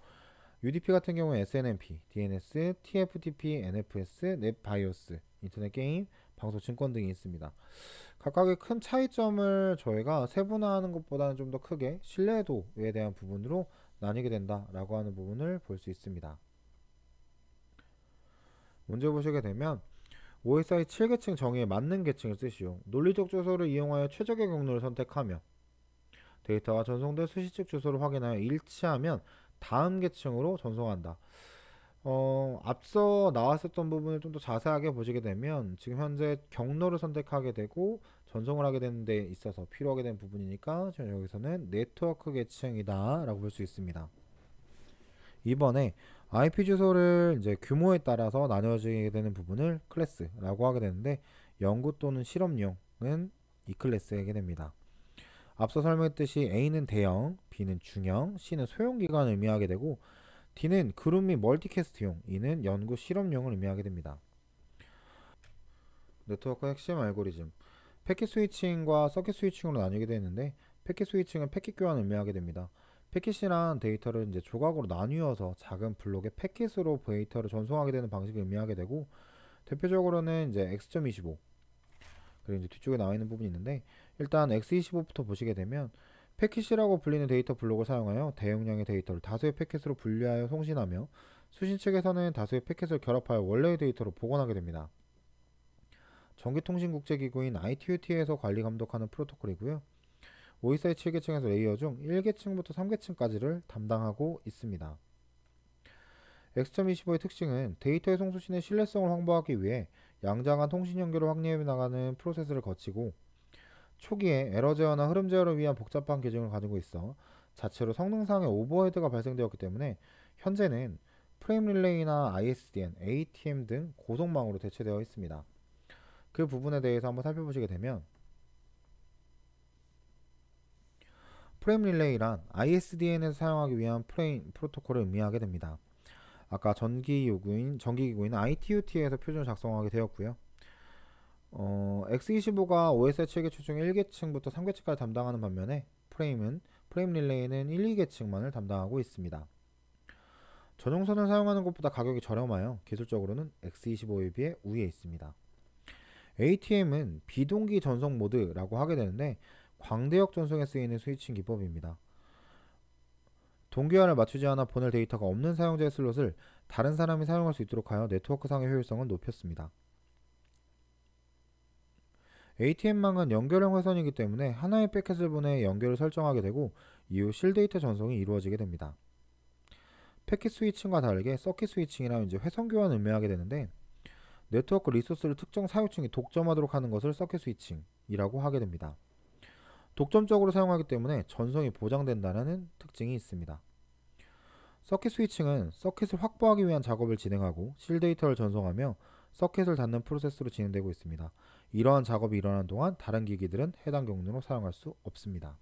UDP 같은 경우는 SNMP, DNS, TFTP, NFS, 넷바이오스, 인터넷 게임, 방송 증권 등이 있습니다. 각각의 큰 차이점을 저희가 세분화하는 것보다는 좀 더 크게 신뢰도에 대한 부분으로 나뉘게 된다라고 하는 부분을 볼 수 있습니다. 문제 보시게 되면 OSI 7계층 정의에 맞는 계층을 쓰시오. 논리적 주소를 이용하여 최적의 경로를 선택하며 데이터가 전송된 수시측 주소를 확인하여 일치하면 다음 계층으로 전송한다. 어, 앞서 나왔었던 부분을 좀 더 자세하게 보시게 되면 지금 현재 경로를 선택하게 되고 전송을 하게 되는 데 있어서 필요하게 된 부분이니까 여기서는 네트워크 계층이다 라고 볼 수 있습니다. 이번에 IP 주소를 이제 규모에 따라서 나뉘어지게 되는 부분을 클래스라고 하게 되는데 연구 또는 실험용은 이 클래스에게 됩니다. 앞서 설명했듯이 A는 대형, B는 중형, C는 소형 기관을 의미하게 되고 D는 그룹 및 multicast용, E는 연구 실험용을 의미하게 됩니다. 네트워크 핵심 알고리즘 packet switching과 circuit switching으로 나뉘게 되는데 packet switching은 패킷 교환을 의미하게 됩니다. 패킷이란 데이터를 이제 조각으로 나뉘어서 작은 블록의 패킷으로 데이터를 전송하게 되는 방식을 의미하게 되고 대표적으로는 이제 x.25 그리고 이제 뒤쪽에 나와 있는 부분이 있는데 일단 x25부터 보시게 되면 패킷이라고 불리는 데이터 블록을 사용하여 대용량의 데이터를 다수의 패킷으로 분리하여 송신하며 수신 측에서는 다수의 패킷을 결합하여 원래의 데이터로 복원하게 됩니다. 전기통신국제기구인 ITU-T에서 관리 감독하는 프로토콜이고요. OSI 7계층에서 레이어 중 1계층부터 3계층까지를 담당하고 있습니다. X.25의 특징은 데이터의 송수신의 신뢰성을 확보하기 위해 양장한 통신 연결을 확립해 나가는 프로세스를 거치고 초기에 에러 제어나 흐름 제어를 위한 복잡한 계정을 가지고 있어 자체로 성능상의 오버헤드가 발생되었기 때문에 현재는 frame relay나 ISDN, ATM 등 고속망으로 대체되어 있습니다. 그 부분에 대해서 한번 살펴보시게 되면 frame relay란 ISDN에서 사용하기 위한 프레임 프로토콜을 의미하게 됩니다. 아까 전기 요구인 전기 기구인 ITU-T에서 표준을 작성하게 되었고요. 어, X25가 OSI 7계층 중 1계층부터 3계층까지 담당하는 반면에 프레임은 프레임 릴레이는 1, 2계층만을 담당하고 있습니다. 전용선을 사용하는 것보다 가격이 저렴하여 기술적으로는 X25에 비해 우위에 있습니다. ATM은 비동기 전송 모드라고 하게 되는데 광대역 전송에 쓰이는 스위칭 기법입니다. 동기화를 맞추지 않아 보낼 데이터가 없는 사용자의 슬롯을 다른 사람이 사용할 수 있도록 하여 네트워크상의 효율성을 높였습니다. ATM망은 연결형 회선이기 때문에 하나의 패킷을 보내 연결을 설정하게 되고 이후 실데이터 전송이 이루어지게 됩니다. packet switching과 다르게 circuit switching이란 이제 회선 교환을 의미하게 되는데 네트워크 리소스를 특정 사용층이 독점하도록 하는 것을 circuit switching이라고 하게 됩니다. 독점적으로 사용하기 때문에 전송이 보장된다는 특징이 있습니다. circuit switching은 circuit을 확보하기 위한 작업을 진행하고 실 데이터를 전송하며 circuit을 닫는 프로세스로 진행되고 있습니다. 이러한 작업이 일어나는 동안 다른 기기들은 해당 경로로 사용할 수 없습니다.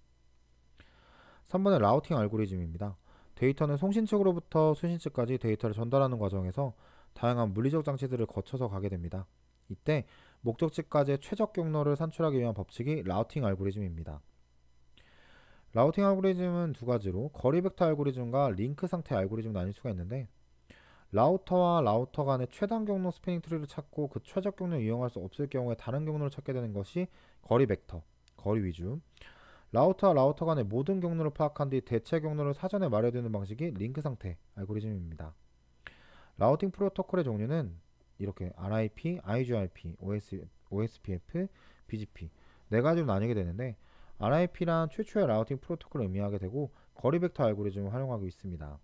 3번의 routing 알고리즘입니다. 데이터는 송신 측으로부터 수신 측까지 데이터를 전달하는 과정에서 다양한 물리적 장치들을 거쳐서 가게 됩니다. 이때 목적지까지의 최적 경로를 산출하기 위한 법칙이 routing 알고리즘입니다. routing 알고리즘은 두 가지로 거리 벡터 알고리즘과 링크 상태 알고리즘을 나뉠 수가 있는데 라우터와 라우터 간의 최단 경로 spanning tree를 찾고 그 최적 경로를 이용할 수 없을 경우에 다른 경로를 찾게 되는 것이 거리 벡터, 거리 위주. 라우터와 라우터 간의 모든 경로를 파악한 뒤 대체 경로를 사전에 마련되는 방식이 링크 상태 알고리즘입니다. routing 프로토콜의 종류는 이렇게 RIP, IGRP, OS, OSPF, BGP 네 가지로 나뉘게 되는데 RIP란 최초의 라우팅 프로토콜을 의미하게 되고 거리 벡터 알고리즘을 활용하고 있습니다.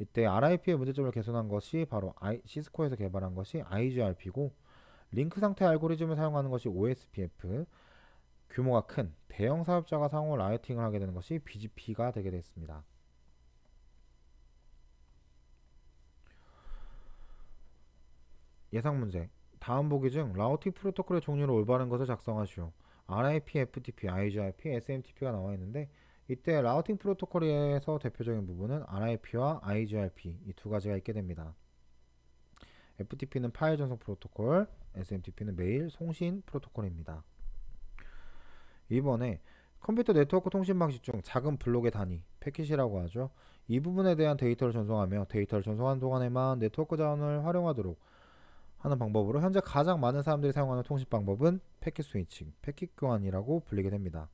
이때 RIP의 문제점을 개선한 것이 바로 I, 시스코에서 개발한 것이 IGRP고 링크 상태 알고리즘을 사용하는 것이 OSPF 규모가 큰 대형 사업자가 상호 라이팅을 하게 되는 것이 BGP가 되게 됐습니다. 예상 문제 다음 보기 중 routing 프로토콜의 종류를 올바른 것을 작성하시오. RIP, FTP, IGRP, SMTP가 나와 있는데 이때 routing 프로토콜에서 대표적인 부분은 RIP와 IGRP 이 두 가지가 있게 됩니다. FTP는 파일 전송 프로토콜, SMTP는 메일 송신 프로토콜입니다. 이번에 컴퓨터 네트워크 통신 방식 중 작은 블록의 단위, 패킷이라고 하죠. 이 부분에 대한 데이터를 전송하며 데이터를 전송하는 동안에만 네트워크 자원을 활용하도록 하는 방법으로 현재 가장 많은 사람들이 사용하는 통신 방법은 패킷 스위칭, 패킷 교환이라고 불리게 됩니다.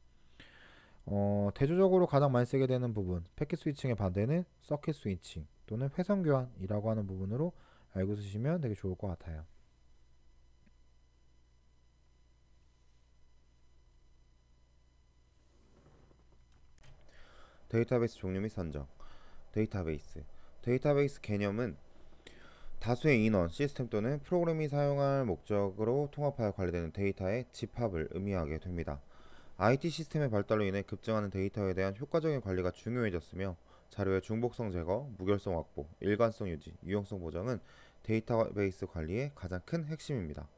어, 대조적으로 가장 많이 쓰게 되는 부분, 패킷 스위칭의 반대는 서킷 스위칭 또는 회선 교환이라고 하는 부분으로 알고 쓰시면 되게 좋을 것 같아요. 데이터베이스 종류 및 선정 데이터베이스 데이터베이스 개념은 다수의 인원, 시스템 또는 프로그램이 사용할 목적으로 통합하여 관리되는 데이터의 집합을 의미하게 됩니다. IT 시스템의 발달로 인해 급증하는 데이터에 대한 효과적인 관리가 중요해졌으며 자료의 중복성 제거, 무결성 확보, 일관성 유지, 유용성 보장은 데이터베이스 관리의 가장 큰 핵심입니다.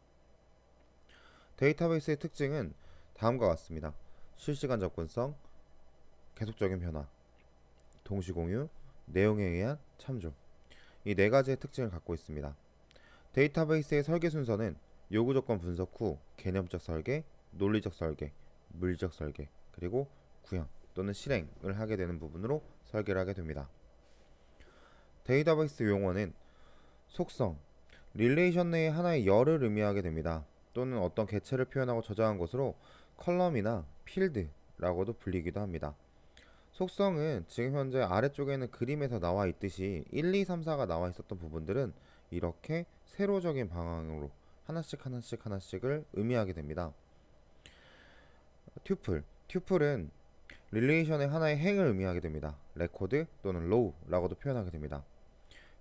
데이터베이스의 특징은 다음과 같습니다. 실시간 접근성, 계속적인 변화, 동시 공유, 내용에 의한 참조 이 네 가지의 특징을 갖고 있습니다. 데이터베이스의 설계 순서는 요구 조건 분석 후 개념적 설계, 논리적 설계, 물리적 설계, 그리고 구현 또는 실행을 하게 되는 부분으로 설계를 하게 됩니다. 데이터베이스 용어는 속성, relation 내의 하나의 열을 의미하게 됩니다. 또는 어떤 개체를 표현하고 저장한 것으로 column이나 필드라고도 불리기도 합니다. 속성은 지금 현재 아래쪽에 는 그림에서 나와 있듯이 1, 2, 3, 4가 나와 있었던 부분들은 이렇게 세로적인 방향으로 하나씩 하나씩 하나씩을 의미하게 됩니다. Tuple. Tuple은 relation의 하나의 행을 의미하게 됩니다. 레코드 또는 row라고도 표현하게 됩니다.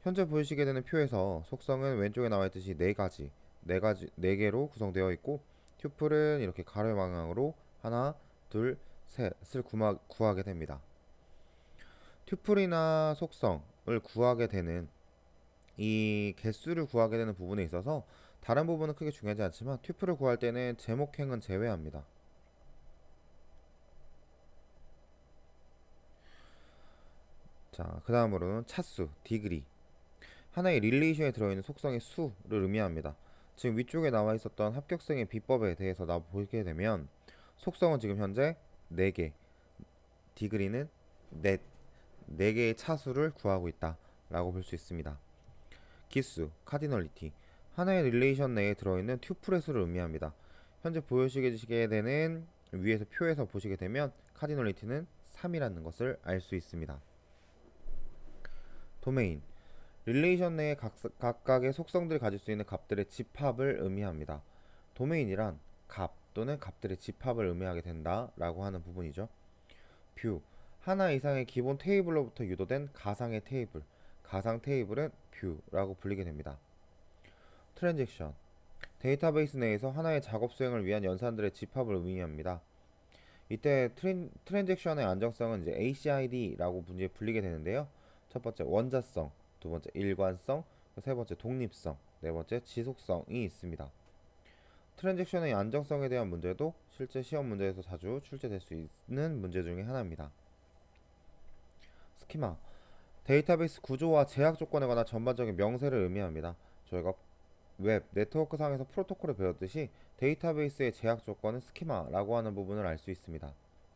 현재 보시게 되는 표에서 속성은 왼쪽에 나와 있듯이 네 가지, 네 가지, 네 개로 구성되어 있고 튜플은 이렇게 가로 방향으로 하나, 둘, 셋을 구하게 됩니다. 튜플이나 속성을 구하게 되는 이 개수를 구하게 되는 부분에 있어서 다른 부분은 크게 중요하지 않지만 튜플을 구할 때는 제목행은 제외합니다. 자, 그 다음으로는 차수, degree. 하나의 relation에 들어있는 속성의 수를 의미합니다. 지금 위쪽에 나와 있었던 합격생의 비법에 대해서 나 보게 되면 속성은 지금 현재 4개, degree는 넷, 4개의 차수를 구하고 있다 라고 볼 수 있습니다. 기수, cardinality 하나의 relation 내에 들어있는 tuple의 수를 의미합니다. 현재 보여지게 되는 위에서 표에서 보시게 되면 cardinality는 3이라는 것을 알 수 있습니다. 도메인 relation 내에 각, 각각의 속성들이 가질 수 있는 값들의 집합을 의미합니다. 도메인이란 값 또는 값들의 집합을 의미하게 된다라고 하는 부분이죠. View 하나 이상의 기본 테이블로부터 유도된 가상의 테이블 가상 테이블은 view라고 불리게 됩니다. Transaction 데이터베이스 내에서 하나의 작업 수행을 위한 연산들의 집합을 의미합니다. 이때 trans, transaction의 안정성은 이제 ACID라고 분류에 불리게 되는데요. 첫 번째 원자성, 두 번째 일관성, 세 번째 독립성, 네 번째 지속성이 있습니다. Transaction의 안정성에 대한 문제도 실제 시험 문제에서 자주 출제될 수 있는 문제 중에 하나입니다. 스키마 데이터베이스 구조와 제약 조건에 관한 전반적인 명세를 의미합니다. 저희가 웹, 네트워크 상에서 프로토콜을 배웠듯이 데이터베이스의 제약 조건은 스키마라고 하는 부분을 알 수 있습니다.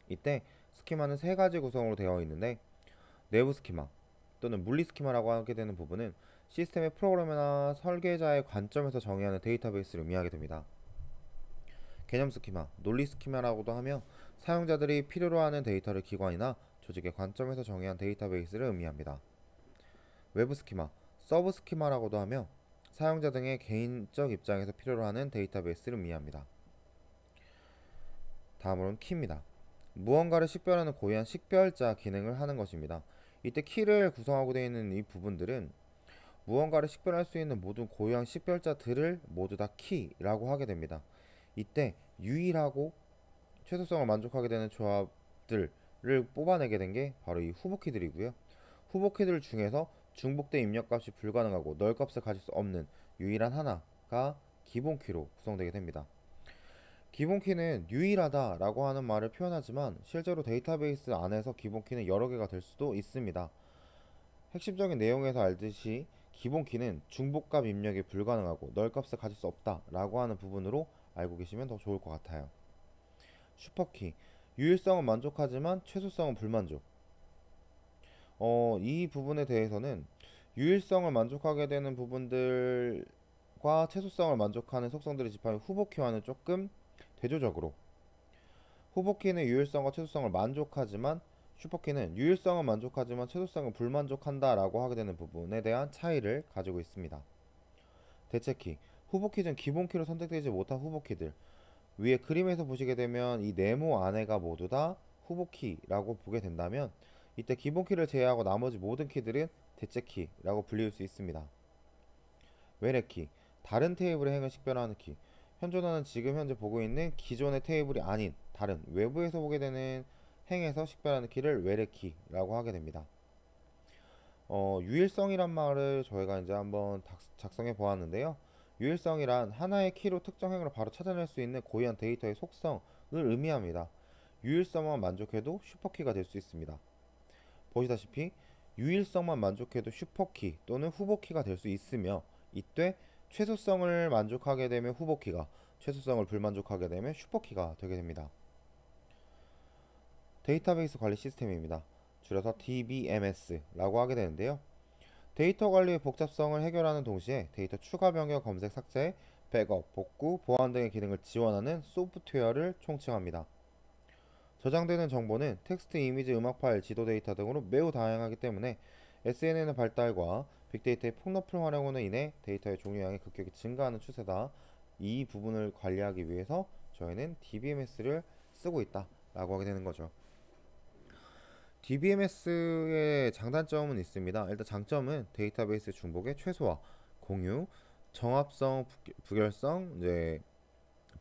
이때 스키마는 세 가지 구성으로 되어 있는데 내부 스키마 또는 물리 스키마라고 하게 되는 부분은 시스템의 프로그래머나 설계자의 관점에서 정의하는 데이터베이스를 의미하게 됩니다. 개념 스키마, 논리 스키마라고도 하며 사용자들이 필요로 하는 데이터를 기관이나 조직의 관점에서 정의한 데이터베이스를 의미합니다. 외부 스키마, 서브 스키마라고도 하며 사용자 등의 개인적 입장에서 필요로 하는 데이터베이스를 의미합니다. 다음으로는 키입니다. 무언가를 식별하는 고유한 식별자 기능을 하는 것입니다. 이때 키를 구성하고 되어 있는 이 부분들은 무언가를 식별할 수 있는 모든 고유한 식별자들을 모두 다 키라고 하게 됩니다. 이때 유일하고 최소성을 만족하게 되는 조합들을 뽑아내게 된 게 바로 이 후보 키들이고요. 후보 키들 중에서 중복된 입력값이 불가능하고 널 값을 가질 수 없는 유일한 하나가 기본 키로 구성되게 됩니다. 기본 키는 유일하다 라고 하는 말을 표현하지만 실제로 데이터베이스 안에서 기본 키는 여러 개가 될 수도 있습니다. 핵심적인 내용에서 알듯이 기본 키는 중복값 입력이 불가능하고 널 값을 가질 수 없다 라고 하는 부분으로 알고 계시면 더 좋을 것 같아요. 슈퍼키 유일성은 만족하지만 최소성은 불만족. 어, 이 부분에 대해서는 유일성을 만족하게 되는 부분들과 최소성을 만족하는 속성들이 집합인 후보키와는 조금 대조적으로 후보키는 유일성과 최소성을 만족하지만 슈퍼키는 유일성은 만족하지만 최소성은 불만족한다라고 하게 되는 부분에 대한 차이를 가지고 있습니다. 대체키 후보키 중 기본키로 선택되지 못한 후보키들 위에 그림에서 보시게 되면 이 네모 안에가 모두 다 후보키라고 보게 된다면 이때 기본키를 제외하고 나머지 모든 키들은 대체키라고 불릴 수 있습니다. 외래키 다른 테이블의 행을 식별하는 키 현존하는 지금 현재 보고 있는 기존의 테이블이 아닌 다른 외부에서 보게 되는 행에서 식별하는 키를 외래키라고 하게 됩니다. 어, 유일성이란 말을 저희가 이제 한번 작성해 보았는데요. 유일성이란 하나의 키로 특정 행을 바로 찾아낼 수 있는 고유한 데이터의 속성을 의미합니다. 유일성만 만족해도 슈퍼키가 될 수 있습니다. 보시다시피 유일성만 만족해도 슈퍼키 또는 후보키가 될 수 있으며 이때 최소성을 만족하게 되면 후보키가 최소성을 불만족하게 되면 슈퍼키가 되게 됩니다. 데이터베이스 관리 시스템입니다. 줄여서 DBMS라고 하게 되는데요. 데이터 관리의 복잡성을 해결하는 동시에 데이터 추가 변경 검색 삭제, 백업, 복구, 보안 등의 기능을 지원하는 소프트웨어를 총칭합니다. 저장되는 정보는 텍스트, 이미지, 음악 파일, 지도 데이터 등으로 매우 다양하기 때문에 SNS의 발달과 빅데이터의 폭넓은 활용으로 인해 데이터의 종류량이 급격히 증가하는 추세다. 이 부분을 관리하기 위해서 저희는 DBMS를 쓰고 있다 라고 하게 되는 거죠. DBMS의 장단점은 있습니다. 일단 장점은 데이터베이스 중복의 최소화, 공유, 정합성, 무결성, 이제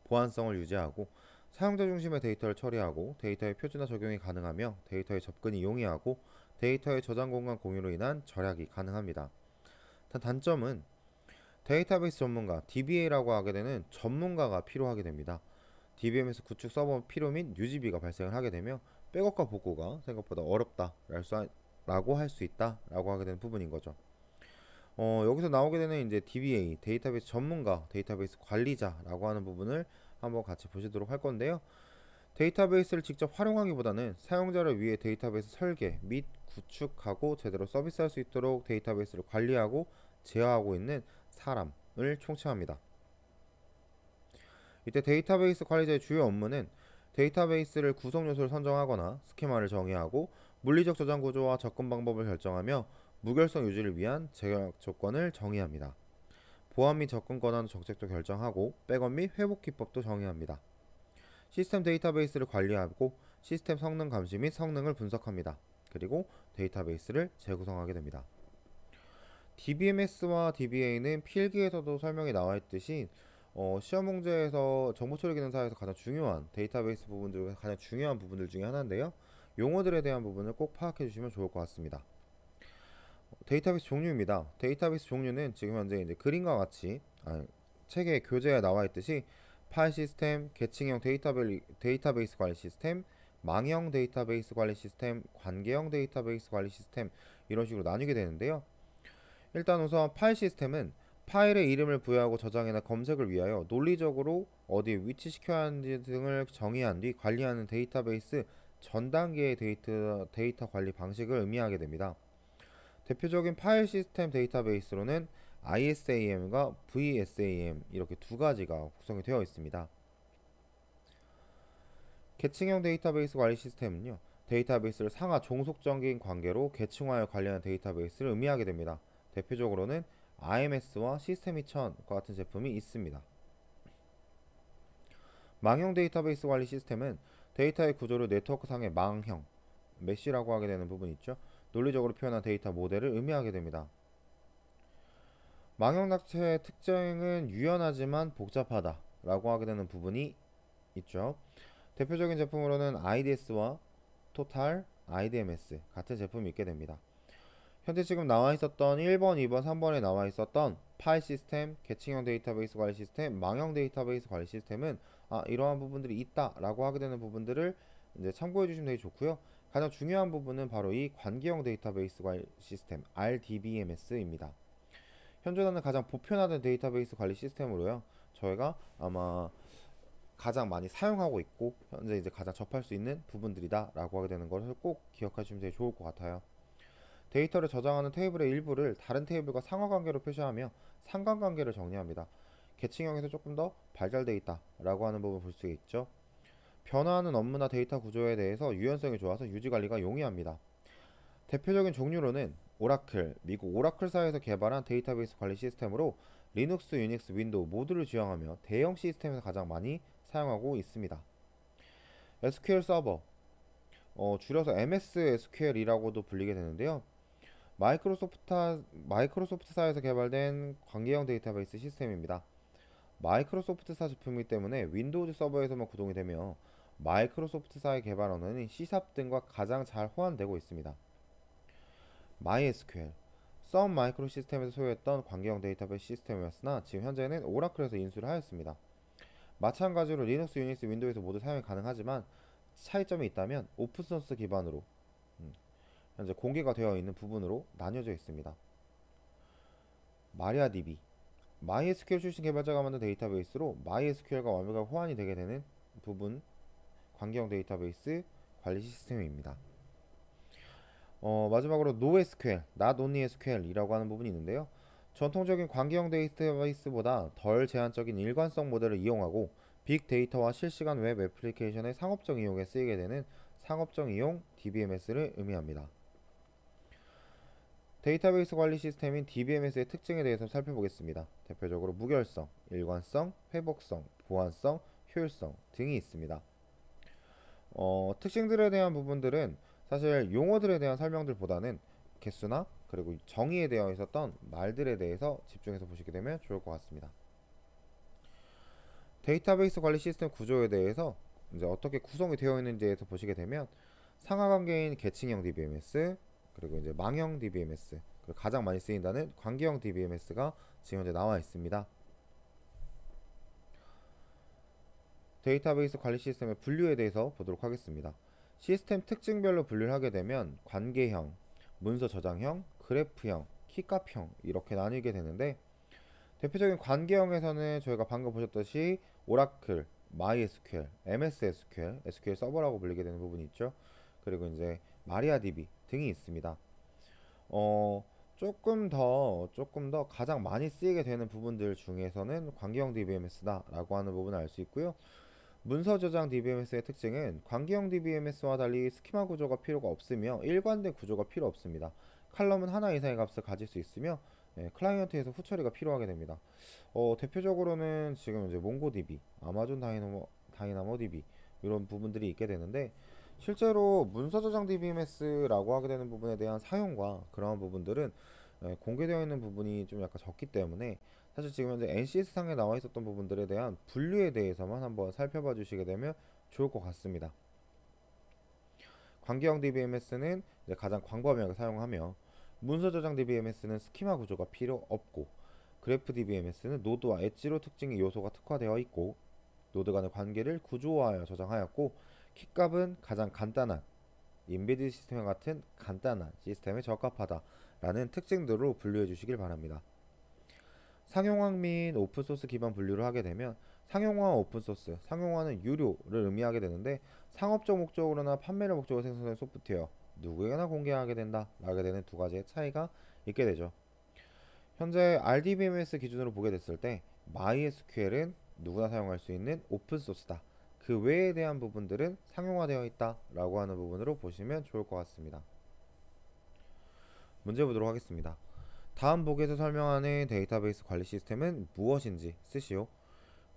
보안성을 유지하고 사용자 중심의 데이터를 처리하고 데이터의 표준화 적용이 가능하며 데이터의 접근이 용이하고 데이터의 저장 공간 공유로 인한 절약이 가능합니다. 단 단점은 데이터베이스 전문가 DBA라고 하게 되는 전문가가 필요하게 됩니다. DBMS 구축 서버 필요 및 유지비가 발생을 하게 되며 백업과 복구가 생각보다 어렵다라고 할 수 있다라고 하게 되는 부분인 거죠. 어, 여기서 나오게 되는 이제 DBA, 데이터베이스 전문가, 데이터베이스 관리자라고 하는 부분을 한번 같이 보시도록 할 건데요. 데이터베이스를 직접 활용하기보다는 사용자를 위해 데이터베이스 설계 및 구축하고 제대로 서비스할 수 있도록 데이터베이스를 관리하고 제어하고 있는 사람을 총칭합니다. 이때 데이터베이스 관리자의 주요 업무는 데이터베이스를 구성 요소를 선정하거나 스키마를 정의하고 물리적 저장 구조와 접근 방법을 결정하며 무결성 유지를 위한 제약 조건을 정의합니다. 보안 및 접근 권한 정책도 결정하고 백업 및 회복 기법도 정의합니다. 시스템 데이터베이스를 관리하고 시스템 성능 감시 및 성능을 분석합니다. 그리고 데이터베이스를 재구성하게 됩니다. DBMS와 DBA는 필기에서도 설명이 나와 있듯이 어, 시험 문제에서 정보 처리 기능사에서 가장 중요한 데이터베이스 부분 중 가장 중요한 부분들 중에 하나인데요. 용어들에 대한 부분을 꼭 파악해 주시면 좋을 것 같습니다. 데이터베이스 종류입니다. 데이터베이스 종류는 지금 현재 이제 그림과 같이 아, 책에 교재에 나와 있듯이 파일 시스템, 계층형 데이터베이스 관리 시스템, 망형 데이터베이스 관리 시스템, 관계형 데이터베이스 관리 시스템 이런 식으로 나뉘게 되는데요. 일단 우선 파일 시스템은 파일의 이름을 부여하고 저장이나 검색을 위하여 논리적으로 어디에 위치시켜야 하는지 등을 정의한 뒤 관리하는 데이터베이스 전 단계의 데이터, 데이터 관리 방식을 의미하게 됩니다. 대표적인 파일 시스템 데이터베이스로는 ISAM과 VSAM 이렇게 두 가지가 구성이 되어 있습니다. 계층형 데이터베이스 관리 시스템은요. 데이터베이스를 상하 종속적인 관계로 계층화하여 관리하는 데이터베이스를 의미하게 됩니다. 대표적으로는 IMS와 시스템 2000과 같은 제품이 있습니다. 망형 데이터베이스 관리 시스템은 데이터의 구조를 네트워크상의 망형, mesh라고 하게 되는 부분이 있죠. 논리적으로 표현한 데이터 모델을 의미하게 됩니다. 망형 자체의 특징은 유연하지만 복잡하다 라고 하게 되는 부분이 있죠. 대표적인 제품으로는 IDS와 토탈, IDMS 같은 제품이 있게 됩니다. 현재 지금 나와 있었던 1번, 2번, 3번에 나와 있었던 파일 시스템, 계층형 데이터베이스 관리 시스템, 망형 데이터베이스 관리 시스템은 아, 이러한 부분들이 있다라고 하게 되는 부분들을 이제 참고해 주시면 되게 좋고요. 가장 중요한 부분은 바로 이 관계형 데이터베이스 관리 시스템 RDBMS입니다. 현존하는 가장 보편화된 데이터베이스 관리 시스템으로요. 저희가 아마 가장 많이 사용하고 있고 현재 이제 가장 접할 수 있는 부분들이다라고 하게 되는 것을 꼭 기억하시면 되게 좋을 것 같아요. 데이터를 저장하는 테이블의 일부를 다른 테이블과 상호관계로 표시하며 상관관계를 정리합니다. 계층형에서 조금 더 발달되어 있다 라고 하는 부분 볼 수 있죠. 변화하는 업무나 데이터 구조에 대해서 유연성이 좋아서 유지관리가 용이합니다. 대표적인 종류로는 오라클, 미국 오라클사에서 개발한 데이터베이스 관리 시스템으로 리눅스, 유닉스, 윈도우 모두를 지원하며 대형 시스템에서 가장 많이 사용하고 있습니다. SQL 서버, 어, 줄여서 MS SQL이라고도 불리게 되는데요. 마이크로소프트, 마이크로소프트사에서 개발된 관계형 데이터베이스 시스템입니다. 마이크로소프트사 제품이기 때문에 윈도우즈 서버에서만 구동이 되며 마이크로소프트사의 개발 언어는 C샵 등과 가장 잘 호환되고 있습니다. MySQL 썬 마이크로 시스템에서 소유했던 관계형 데이터베이스 시스템이었으나 지금 현재는 오라클에서 인수를 하였습니다. 마찬가지로 리눅스, 유닉스, 윈도우에서 모두 사용이 가능하지만 차이점이 있다면 오픈소스 기반으로 현재 공개가 되어 있는 부분으로 나뉘어져 있습니다. MariaDB MySQL 출신 개발자가 만든 데이터베이스로 MySQL과 완벽하게 호환이 되게 되는 부분 관계형 데이터베이스 관리 시스템입니다. 어, 마지막으로 NoSQL, Not Only SQL이라고 하는 부분이 있는데요. 전통적인 관계형 데이터베이스보다 덜 제한적인 일관성 모델을 이용하고 빅데이터와 실시간 웹 애플리케이션의 상업적 이용에 쓰이게 되는 상업적 이용 DBMS를 의미합니다. 데이터베이스 관리 시스템인 DBMS의 특징에 대해서 살펴보겠습니다. 대표적으로 무결성, 일관성, 회복성, 보안성, 효율성 등이 있습니다. 어, 특징들에 대한 부분들은 사실 용어들에 대한 설명들보다는 개수나 그리고 정의에 되어 있었던 말들에 대해서 집중해서 보시게 되면 좋을 것 같습니다. 데이터베이스 관리 시스템 구조에 대해서 이제 어떻게 구성이 되어 있는지에서 보시게 되면 상하관계인 계층형 DBMS, 그리고 이제 망형 DBMS 그리고 가장 많이 쓰인다는 관계형 DBMS가 지금 현재 나와 있습니다. 데이터베이스 관리 시스템의 분류에 대해서 보도록 하겠습니다. 시스템 특징별로 분류를 하게 되면 관계형, 문서 저장형, 그래프형, 키값형 이렇게 나뉘게 되는데 대표적인 관계형에서는 저희가 방금 보셨듯이 오라클, MySQL, MS SQL, SQL 서버라고 불리게 되는 부분이 있죠. 그리고 이제 마리아DB 등이 있습니다. 어, 조금 더 조금 더 가장 많이 쓰이게 되는 부분들 중에서는 관계형 DBMS다라고 하는 부분을 알 수 있고요. 문서 저장 DBMS의 특징은 관계형 DBMS와 달리 스키마 구조가 필요가 없으며 일관된 구조가 필요 없습니다. 칼럼은 하나 이상의 값을 가질 수 있으며 예, 클라이언트에서 후처리가 필요하게 됩니다. 어, 대표적으로는 지금 이제 몽고DB, 아마존 다이너모, 다이나모DB 이런 부분들이 있게 되는데 실제로 문서 저장 DBMS라고 하게 되는 부분에 대한 사용과 그러한 부분들은 예, 공개되어 있는 부분이 좀 약간 적기 때문에 사실 지금 현재 NCS 상에 나와 있었던 부분들에 대한 분류에 대해서만 한번 살펴봐 주시게 되면 좋을 것 같습니다. 관계형 DBMS는 가장 광범위하게 사용하며 문서 저장 DBMS는 스키마 구조가 필요 없고 그래프 DBMS는 노드와 엣지로 특징의 요소가 특화되어 있고 노드 간의 관계를 구조화하여 저장하였고 키값은 가장 간단한 embedded 시스템과 같은 간단한 시스템에 적합하다 라는 특징들로 분류해 주시길 바랍니다. 상용화 및 오픈소스 기반 분류를 하게 되면 상용화 오픈소스, 상용화는 유료를 의미하게 되는데 상업적 목적으로나 판매를 목적으로 생성된 소프트웨어 누구에게나 공개하게 된다 라게 되는 두 가지의 차이가 있게 되죠. 현재 RDBMS 기준으로 보게 됐을 때 MySQL은 누구나 사용할 수 있는 오픈소스다. 그 외에 대한 부분들은 상용화되어 있다 라고 하는 부분으로 보시면 좋을 것 같습니다. 문제 보도록 하겠습니다. 다음 보기에서 설명하는 데이터베이스 관리 시스템은 무엇인지 쓰시오.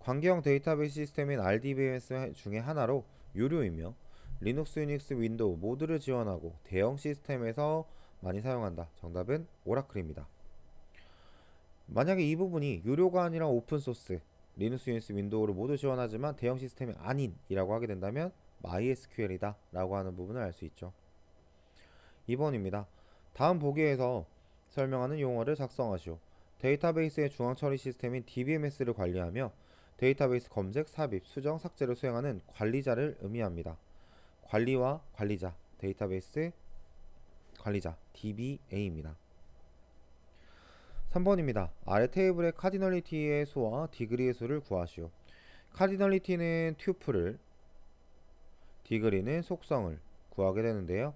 관계형 데이터베이스 시스템인 RDBMS 중에 하나로 유료이며 리눅스, 유닉스, 윈도우 모두를 지원하고 대형 시스템에서 많이 사용한다. 정답은 오라클입니다. 만약에 이 부분이 유료가 아니라 오픈소스, 리눅스, 유닉스, 윈도우를 모두 지원하지만 대형 시스템이 아닌이라고 하게 된다면 MySQL이다 라고 하는 부분을 알 수 있죠. 2번입니다. 다음 보기에서 설명하는 용어를 작성하시오. 데이터베이스의 중앙 처리 시스템인 DBMS를 관리하며 데이터베이스 검색, 삽입, 수정, 삭제를 수행하는 관리자를 의미합니다. 관리와 관리자, 데이터베이스 관리자, DBA입니다. 3번입니다. 아래 테이블의 카디널리티의 수와 디그리의 수를 구하시오. 카디널리티는 튜플을, 디그리는 속성을 구하게 되는데요.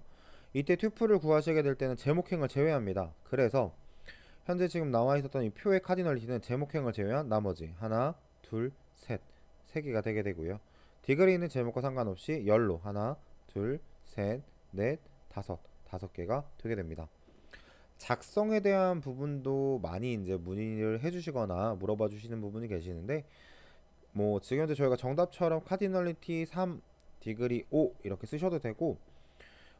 이때 튜플을 구하시게 될 때는 제목행을 제외합니다. 그래서 현재 지금 나와 있었던 이 표의 카디널리티는 제목행을 제외한 나머지 하나, 둘, 셋, 세 개가 되게 되고요. 디그리는 제목과 상관없이 열로 하나, 둘, 셋, 넷, 다섯, 다섯 개가 되게 됩니다. 작성에 대한 부분도 많이 이제 문의를 해주시거나 물어봐 주시는 부분이 계시는데 뭐 지금 현재 저희가 정답처럼 카디널리티 3, 디그리 5 이렇게 쓰셔도 되고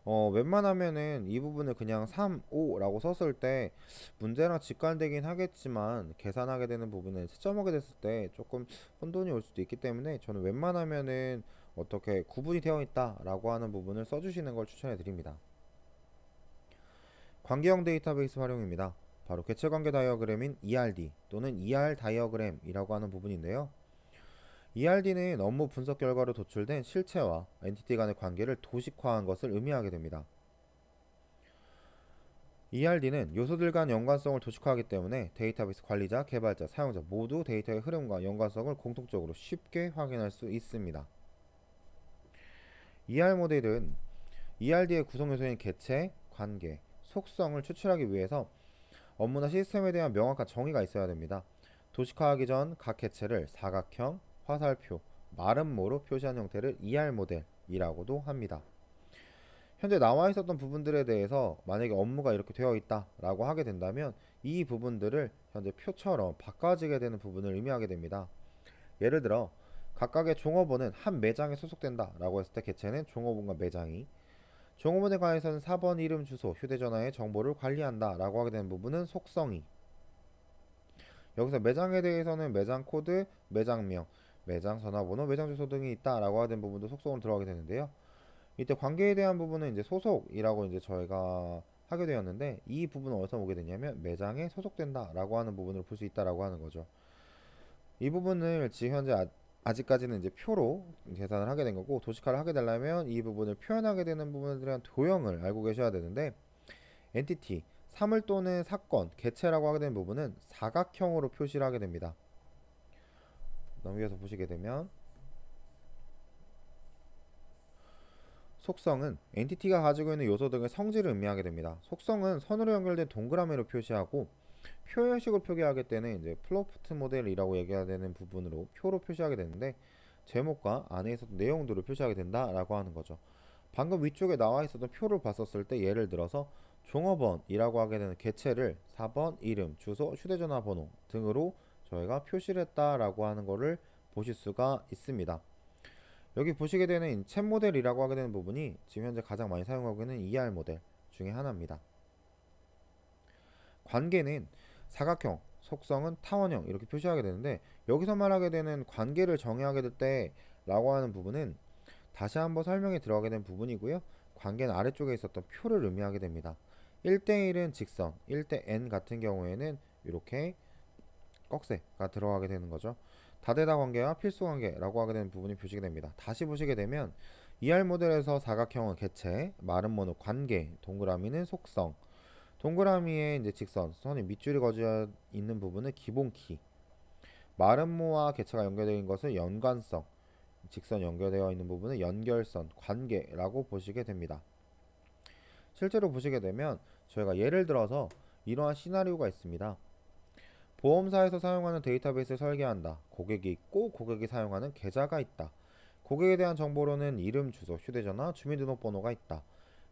어, 웬만하면은 이 부분을 그냥 3, 5라고 썼을 때 문제랑 직관되긴 하겠지만 계산하게 되는 부분을 채점하게 됐을 때 조금 혼돈이 올 수도 있기 때문에 저는 웬만하면은 어떻게 구분이 되어 있다라고 하는 부분을 써주시는 걸 추천해 드립니다. 관계형 데이터베이스 활용입니다. 바로 개체관계 다이어그램인 ERD 또는 ER 다이어그램이라고 하는 부분인데요. ERD는 업무 분석 결과로 도출된 실체와 entity 간의 관계를 도식화한 것을 의미하게 됩니다. ERD는 요소들 간 연관성을 도식화하기 때문에 데이터베이스 관리자, 개발자, 사용자 모두 데이터의 흐름과 연관성을 공통적으로 쉽게 확인할 수 있습니다. ER 모델은 ERD의 구성 요소인 개체, 관계, 속성을 추출하기 위해서 업무나 시스템에 대한 명확한 정의가 있어야 됩니다. 도식화하기 전각 개체를 사각형, 화살표, 마름모로 표시한 형태를 ER 모델이라고도 합니다. 현재 나와 있었던 부분들에 대해서 만약에 업무가 이렇게 되어 있다 라고 하게 된다면 이 부분들을 현재 표처럼 바꿔지게 되는 부분을 의미하게 됩니다. 예를 들어 각각의 종업원은 한 매장에 소속된다 라고 했을 때 개체는 종업원과 매장이 종업원에 관해서는 사번 이름, 주소, 휴대전화의 정보를 관리한다 라고 하게 되는 부분은 속성이 여기서 매장에 대해서는 매장 코드, 매장명, 매장 전화번호, 매장 주소 등이 있다 라고 하는 부분도 속성으로 들어가게 되는데요. 이때 관계에 대한 부분은 이제 소속이라고 이제 저희가 하게 되었는데 이 부분은 어디서 오게 되냐면 매장에 소속된다 라고 하는 부분을 볼 수 있다라고 하는 거죠. 이 부분을 지금 현재 아, 직까지는 이제 표로 계산을 하게 된 거고 도식화를 하게 되려면 이 부분을 표현하게 되는 부분에 대한 도형을 알고 계셔야 되는데 엔티티 사물 또는 사건, 개체라고 하게 되는 부분은 사각형으로 표시를 하게 됩니다. 넘겨서 보시게 되면 속성은 entity가 가지고 있는 요소 등의 성질을 의미하게 됩니다. 속성은 선으로 연결된 동그라미로 표시하고 표 형식을 표기하기 때는 이제 crow's foot 모델이라고 얘기해야 되는 부분으로 표로 표시하게 되는데 제목과 안에 있었던 내용들을 표시하게 된다라고 하는 거죠. 방금 위쪽에 나와 있었던 표를 봤었을 때 예를 들어서 종업원이라고 하게 되는 개체를 사번 이름, 주소, 휴대전화 번호 등으로 저희가 표시를 했다라고 하는 거를 보실 수가 있습니다. 여기 보시게 되는 챗 모델이라고 하게 되는 부분이 지금 현재 가장 많이 사용하고 있는 ER 모델 중에 하나입니다. 관계는 사각형, 속성은 타원형 이렇게 표시하게 되는데 여기서 말하게 되는 관계를 정의하게 될 때라고 하는 부분은 다시 한번 설명이 들어가게 된 부분이고요. 관계는 아래쪽에 있었던 표를 의미하게 됩니다. 1대1은 직선, 1대 n 같은 경우에는 이렇게 꺽쇠가 들어가게 되는 거죠. 다대다 관계와 필수 관계라고 하게 되는 부분이 표시가 됩니다. 다시 보시게 되면 ER 모델에서 사각형은 개체, 마른 모는 관계, 동그라미는 속성, 동그라미에 이제 직선, 선이 밑줄이 거져 있는 부분은 기본키, 마름모와 개체가 있는 것은 연관성, 직선 연결되어 있는 부분은 연결선, 관계라고 보시게 됩니다. 실제로 보시게 되면 저희가 예를 들어서 이러한 시나리오가 있습니다. 보험사에서 사용하는 데이터베이스를 설계한다. 고객이 있고 고객이 사용하는 계좌가 있다. 고객에 대한 정보로는 이름, 주소, 휴대전화, 주민등록번호가 있다.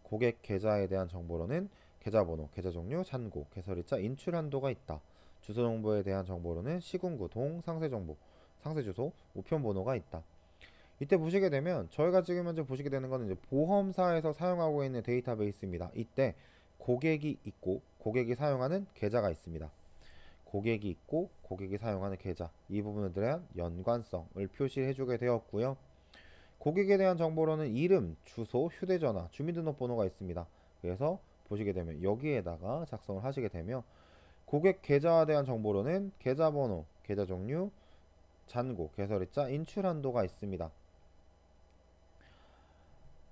고객 계좌에 대한 정보로는 계좌번호, 계좌 종류, 잔고, 개설일자, 인출 한도가 있다. 주소 정보에 대한 정보로는 시군구, 동, 상세 정보, 상세 주소, 우편 번호가 있다. 이때 보시게 되면 저희가 지금 현재 보시게 되는 것은 이제 보험사에서 사용하고 있는 데이터베이스입니다. 이때 고객이 있고 고객이 사용하는 계좌가 있습니다. 고객이 있고 고객이 사용하는 계좌 이 부분에 대한 연관성을 표시해 주게 되었고요. 고객에 대한 정보로는 이름, 주소, 휴대전화, 주민등록번호가 있습니다. 그래서 보시게 되면 여기에다가 작성을 하시게 되면 고객 계좌에 대한 정보로는 계좌번호, 계좌 종류, 잔고, 개설일자, 인출 한도가 있습니다.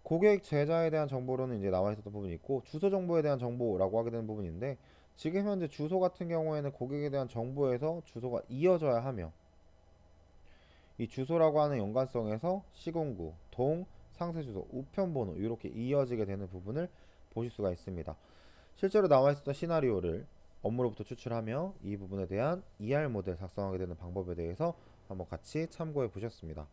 고객 계좌에 대한 정보로는 이제 나와 있었던 부분이 있고 주소 정보에 대한 정보라고 하게 되는 부분인데 지금 현재 주소 같은 경우에는 고객에 대한 정보에서 주소가 이어져야 하며 이 주소라고 하는 연관성에서 시공구, 동, 상세 주소, 우편 번호 이렇게 이어지게 되는 부분을 보실 수가 있습니다. 실제로 나와 있었던 시나리오를 업무로부터 추출하며 이 부분에 대한 ER 모델 작성하게 되는 방법에 대해서 한번 같이 참고해 보셨습니다.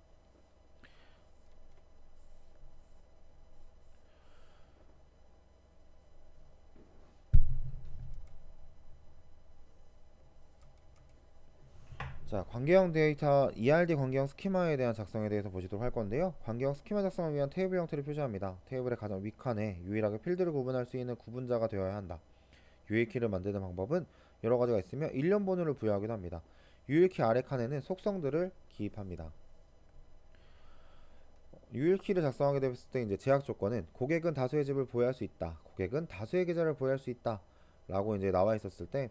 자, 관계형 데이터 ERD 관계형 스키마에 대한 작성에 대해서 보시도록 할 건데요. 관계형 스키마 작성을 위한 테이블 형태를 표시합니다. 테이블의 가장 윗칸에 유일하게 필드를 구분할 수 있는 구분자가 되어야 한다. UA키를 만드는 방법은 여러 가지가 있으며 일련 번호를 부여하기도 합니다. UA키 아래 칸에는 속성들을 기입합니다. UA키를 작성하게 됐을 때 이제 제약 조건은 고객은 다수의 집을 보유할 수 있다. 고객은 다수의 계좌를 보유할 수 있다. 라고 이제 나와 있었을 때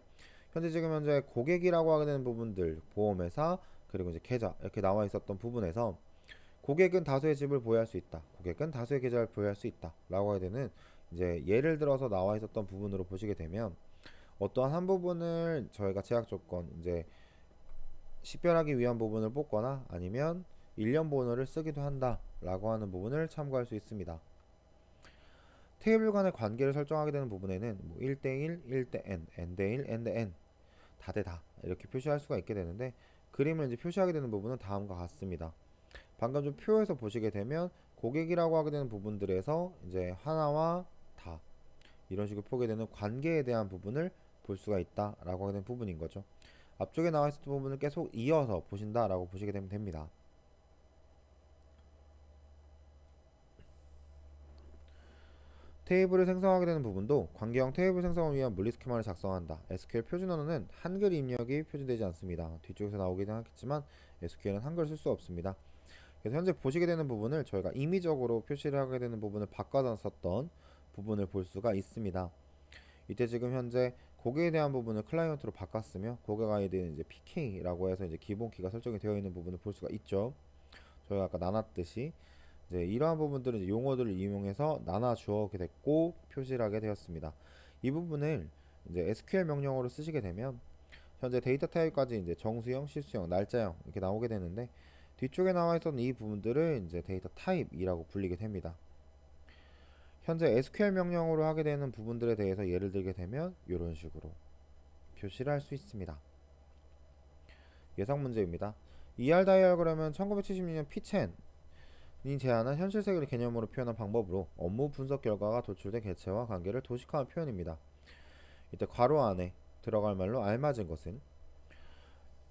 현재 지금 현재 고객이라고 하게 되는 부분들 보험회사 그리고 이제 계좌 이렇게 나와 있었던 부분에서 고객은 다수의 집을 보유할 수 있다. 고객은 다수의 계좌를 보유할 수 있다. 라고 하게 되는 이제 예를 들어서 나와 있었던 부분으로 보시게 되면 어떠한 한 부분을 저희가 제약 조건 이제 식별하기 위한 부분을 뽑거나 아니면 일련 번호를 쓰기도 한다 라고 하는 부분을 참고할 수 있습니다. 테이블 간의 관계를 설정하게 되는 부분에는 뭐 1대1, 1대 n, n대1, n대 n 다대다 이렇게 표시할 수가 있게 되는데 그림을 이제 표시하게 되는 부분은 다음과 같습니다. 방금 좀 표에서 보시게 되면 고객이라고 하게 되는 부분들에서 이제 하나와 다 이런 식으로 표기되는 관계에 대한 부분을 볼 수가 있다라고 하게 되는 부분인 거죠. 앞쪽에 나와 있었던 부분을 계속 이어서 보신다라고 보시게 되면 됩니다. 테이블을 생성하게 되는 부분도 관계형 테이블 생성을 위한 물리 스키마를 작성한다. SQL 표준 언어는 한글 입력이 표준되지 않습니다. 뒤쪽에서 나오기는 하겠지만 SQL은 한글 쓸 수 없습니다. 그래서 현재 보시게 되는 부분을 저희가 임의적으로 표시를 하게 되는 부분을 바꿔놨었던 부분을 볼 수가 있습니다. 이때 지금 현재 고객에 대한 부분을 클라이언트로 바꿨으며 고객 아이디는 이제 PK라고 해서 이제 기본 키가 설정이 되어 있는 부분을 볼 수가 있죠. 저희가 아까 나눴듯이 이제 이러한 부분들은 용어들을 이용해서 나눠 주어게 됐고 표시를 하게 되었습니다. 이 부분을 이제 SQL 명령어로 쓰시게 되면 현재 데이터 타입까지 이제 정수형, 실수형, 날짜형 이렇게 나오게 되는데 뒤쪽에 나와 있었던 이 부분들을 이제 데이터 타입이라고 불리게 됩니다. 현재 SQL 명령으로 하게 되는 부분들에 대해서 예를 들게 되면 이런 식으로 표시를 할 수 있습니다. 예상 문제입니다. ER 다이어그램은 1976년 피첸 이 제안한 현실 세계를 개념으로 표현한 방법으로 업무 분석 결과가 도출된 개체와 관계를 도식화한 표현입니다. 이때 괄호 안에 들어갈 말로 알맞은 것은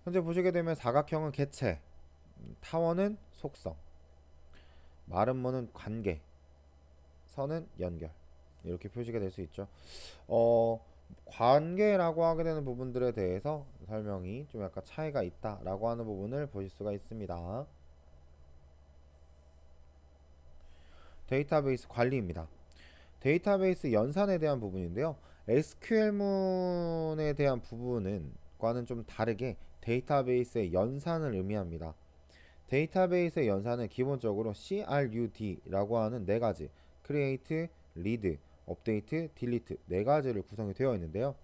현재 보시게 되면 사각형은 개체, 타원은 속성, 마름모는 관계, 선은 연결 이렇게 표시가 될 수 있죠. 어, 관계라고 하게 되는 부분들에 대해서 설명이 좀 약간 차이가 있다라고 하는 부분을 보실 수가 있습니다. 데이터베이스 관리입니다. 데이터베이스 연산에 대한 부분인데요. SQL문에 대한 부분은 과는 좀 다르게 데이터베이스의 연산을 의미합니다. 데이터베이스의 연산은 기본적으로 CRUD라고 하는 네 가지 create, read, update, delete 네 가지를 구성이 되어 있는데요.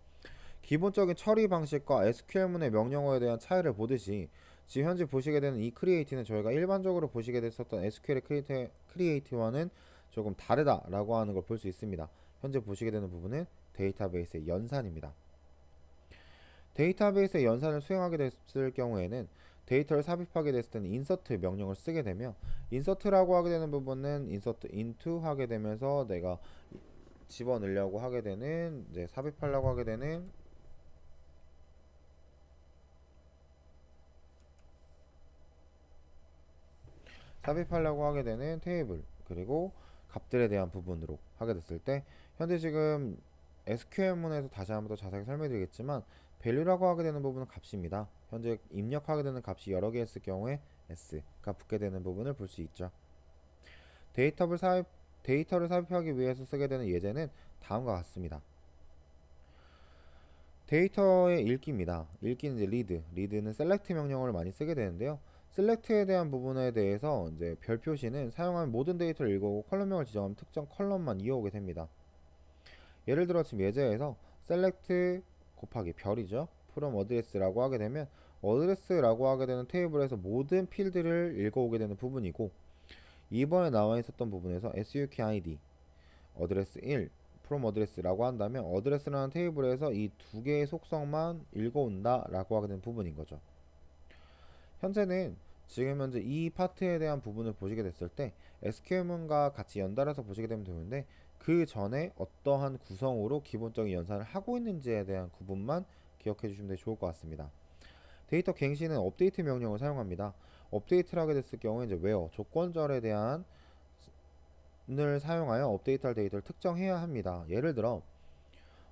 기본적인 처리 방식과 SQL문의 명령어에 대한 차이를 보듯이 지금 현재 보시게 되는 이 create는 저희가 일반적으로 보시게 됐었던 SQL의 create, create와는 조금 다르다라고 하는 걸 볼 수 있습니다. 현재 보시게 되는 부분은 데이터베이스의 연산입니다. 데이터베이스의 연산을 수행하게 됐을 경우에는 데이터를 삽입하게 됐을 때는 insert 명령을 쓰게 되며 insert라고 하게 되는 부분은 insert into 하게 되면서 내가 집어넣으려고 하게 되는 이제 삽입하려고 하게 되는 삽입하려고 하게 되는 테이블 그리고 값들에 대한 부분으로 하게 됐을 때 현재 지금 SQL문에서 다시 한번 더 자세히 설명드리겠지만 value라고 하게 되는 부분은 값입니다. 현재 입력하게 되는 값이 여러 개 있을 경우에 s가 붙게 되는 부분을 볼 수 있죠. 데이터를 삽입, 데이터를 삽입하기 위해서 쓰게 되는 예제는 다음과 같습니다. 데이터의 읽기입니다. 읽기는 이제 read, read는 select 명령어를 많이 쓰게 되는데요. Select에 대한 부분에 대해서 이제 별 표시는 사용하는 모든 데이터를 읽어오고 column명을 지정하면 특정 column만 읽어오게 됩니다. 예를 들어 지금 예제에서 select 곱하기 별이죠. from address라고 하게 되면 address라고 하게 되는 테이블에서 모든 필드를 읽어오게 되는 부분이고 이번에 나와 있었던 부분에서 SUK ID address 1 from address라고 한다면 address라는 테이블에서 이 두 개의 속성만 읽어온다 라고 하게 되는 부분인 거죠. 현재는 지금 현재 이 파트에 대한 부분을 보시게 됐을 때 SQL문과 같이 연달아서 보시게 되면 되는데 그 전에 어떠한 구성으로 기본적인 연산을 하고 있는지에 대한 구분만 기억해 주시면 좋을 것 같습니다. 데이터 갱신은 업데이트 명령을 사용합니다. 업데이트를 하게 됐을 경우에 이제 where 조건절에 대한 을 사용하여 업데이트할 데이터를 특정해야 합니다. 예를 들어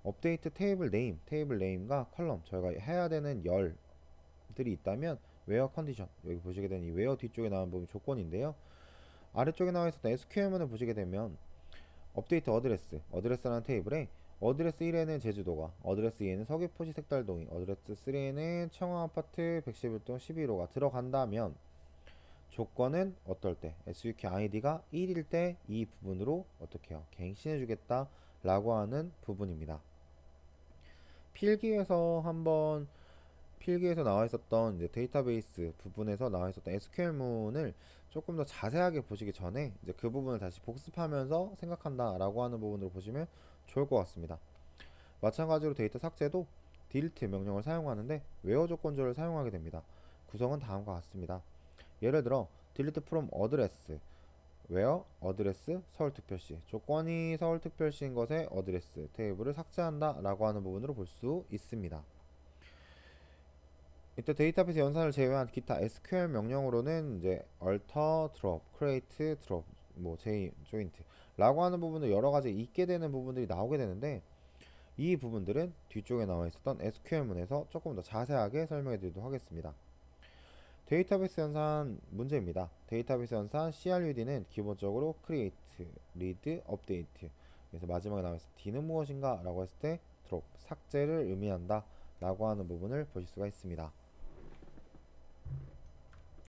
update table name, table name과 column 저희가 해야 되는 열들이 있다면 where condition 여기 보시게 되는 이 where 뒤쪽에 나온 부분 조건인데요. 아래쪽에 나와 있었던 SQL문을 보시게 되면 update address, address라는 테이블에 address 1에는 제주도가, address 2에는 서귀포시 색달동이, address 3에는 청왕아파트 111동 11호가 들어간다면 조건은 어떨 때 SUK ID가 1일 때 이 부분으로 어떻게 해요? 갱신해 주겠다 라고 하는 부분입니다. 필기에서 한번 필기에서 나와 있었던 데이터베이스 부분에서 나와 있었던 SQL문을 조금 더 자세하게 보시기 전에 이제 그 부분을 다시 복습하면서 생각한다 라고 하는 부분으로 보시면 좋을 것 같습니다. 마찬가지로 데이터 삭제도 delete 명령을 사용하는데 where 조건조를 사용하게 됩니다. 구성은 다음과 같습니다. 예를 들어 delete from address where address 서울특별시 조건이 서울특별시인 것에 address 테이블을 삭제한다 라고 하는 부분으로 볼 수 있습니다. 이때 데이터베이스 연산을 제외한 기타 SQL 명령으로는 이제 alter, drop, create, drop, 뭐 joint 라고 하는 부분을 여러 가지 있게 되는 부분들이 나오게 되는데 이 부분들은 뒤쪽에 나와 있었던 SQL문에서 조금 더 자세하게 설명해 드리도록 하겠습니다. 데이터베이스 연산 문제입니다. 데이터베이스 연산 CRUD는 기본적으로 create, read, update 그래서 마지막에 나와 있을 D는 무엇인가 라고 했을 때 drop, 삭제를 의미한다 라고 하는 부분을 보실 수가 있습니다.